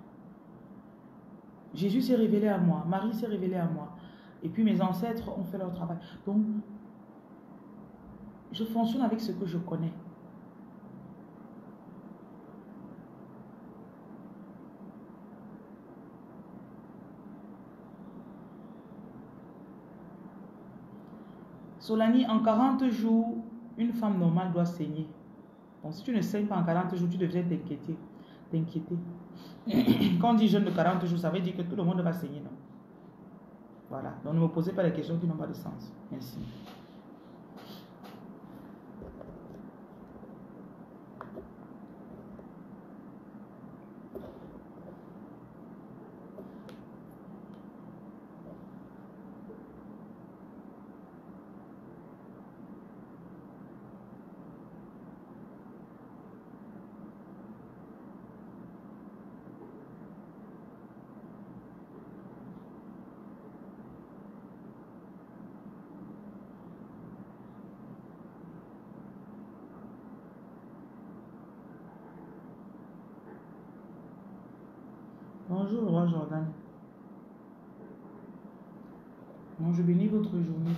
Jésus s'est révélé à moi, Marie s'est révélée à moi, et puis mes ancêtres ont fait leur travail. Donc, je fonctionne avec ce que je connais. Solani, en 40 jours, une femme normale doit saigner. Donc si tu ne saignes pas en 40 jours, tu devrais t'inquiéter. T'inquiéter. Quand on dit jeûne de 40 jours, ça veut dire que tout le monde va saigner, non? Voilà. Donc ne me posez pas des questions qui n'ont pas de sens. Merci. Jordan. Bon, je bénis votre journée.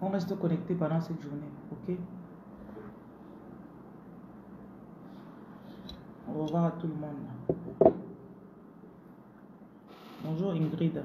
On reste connecté pendant cette journée, ok? Au revoir à tout le monde. Bonjour Ingrid.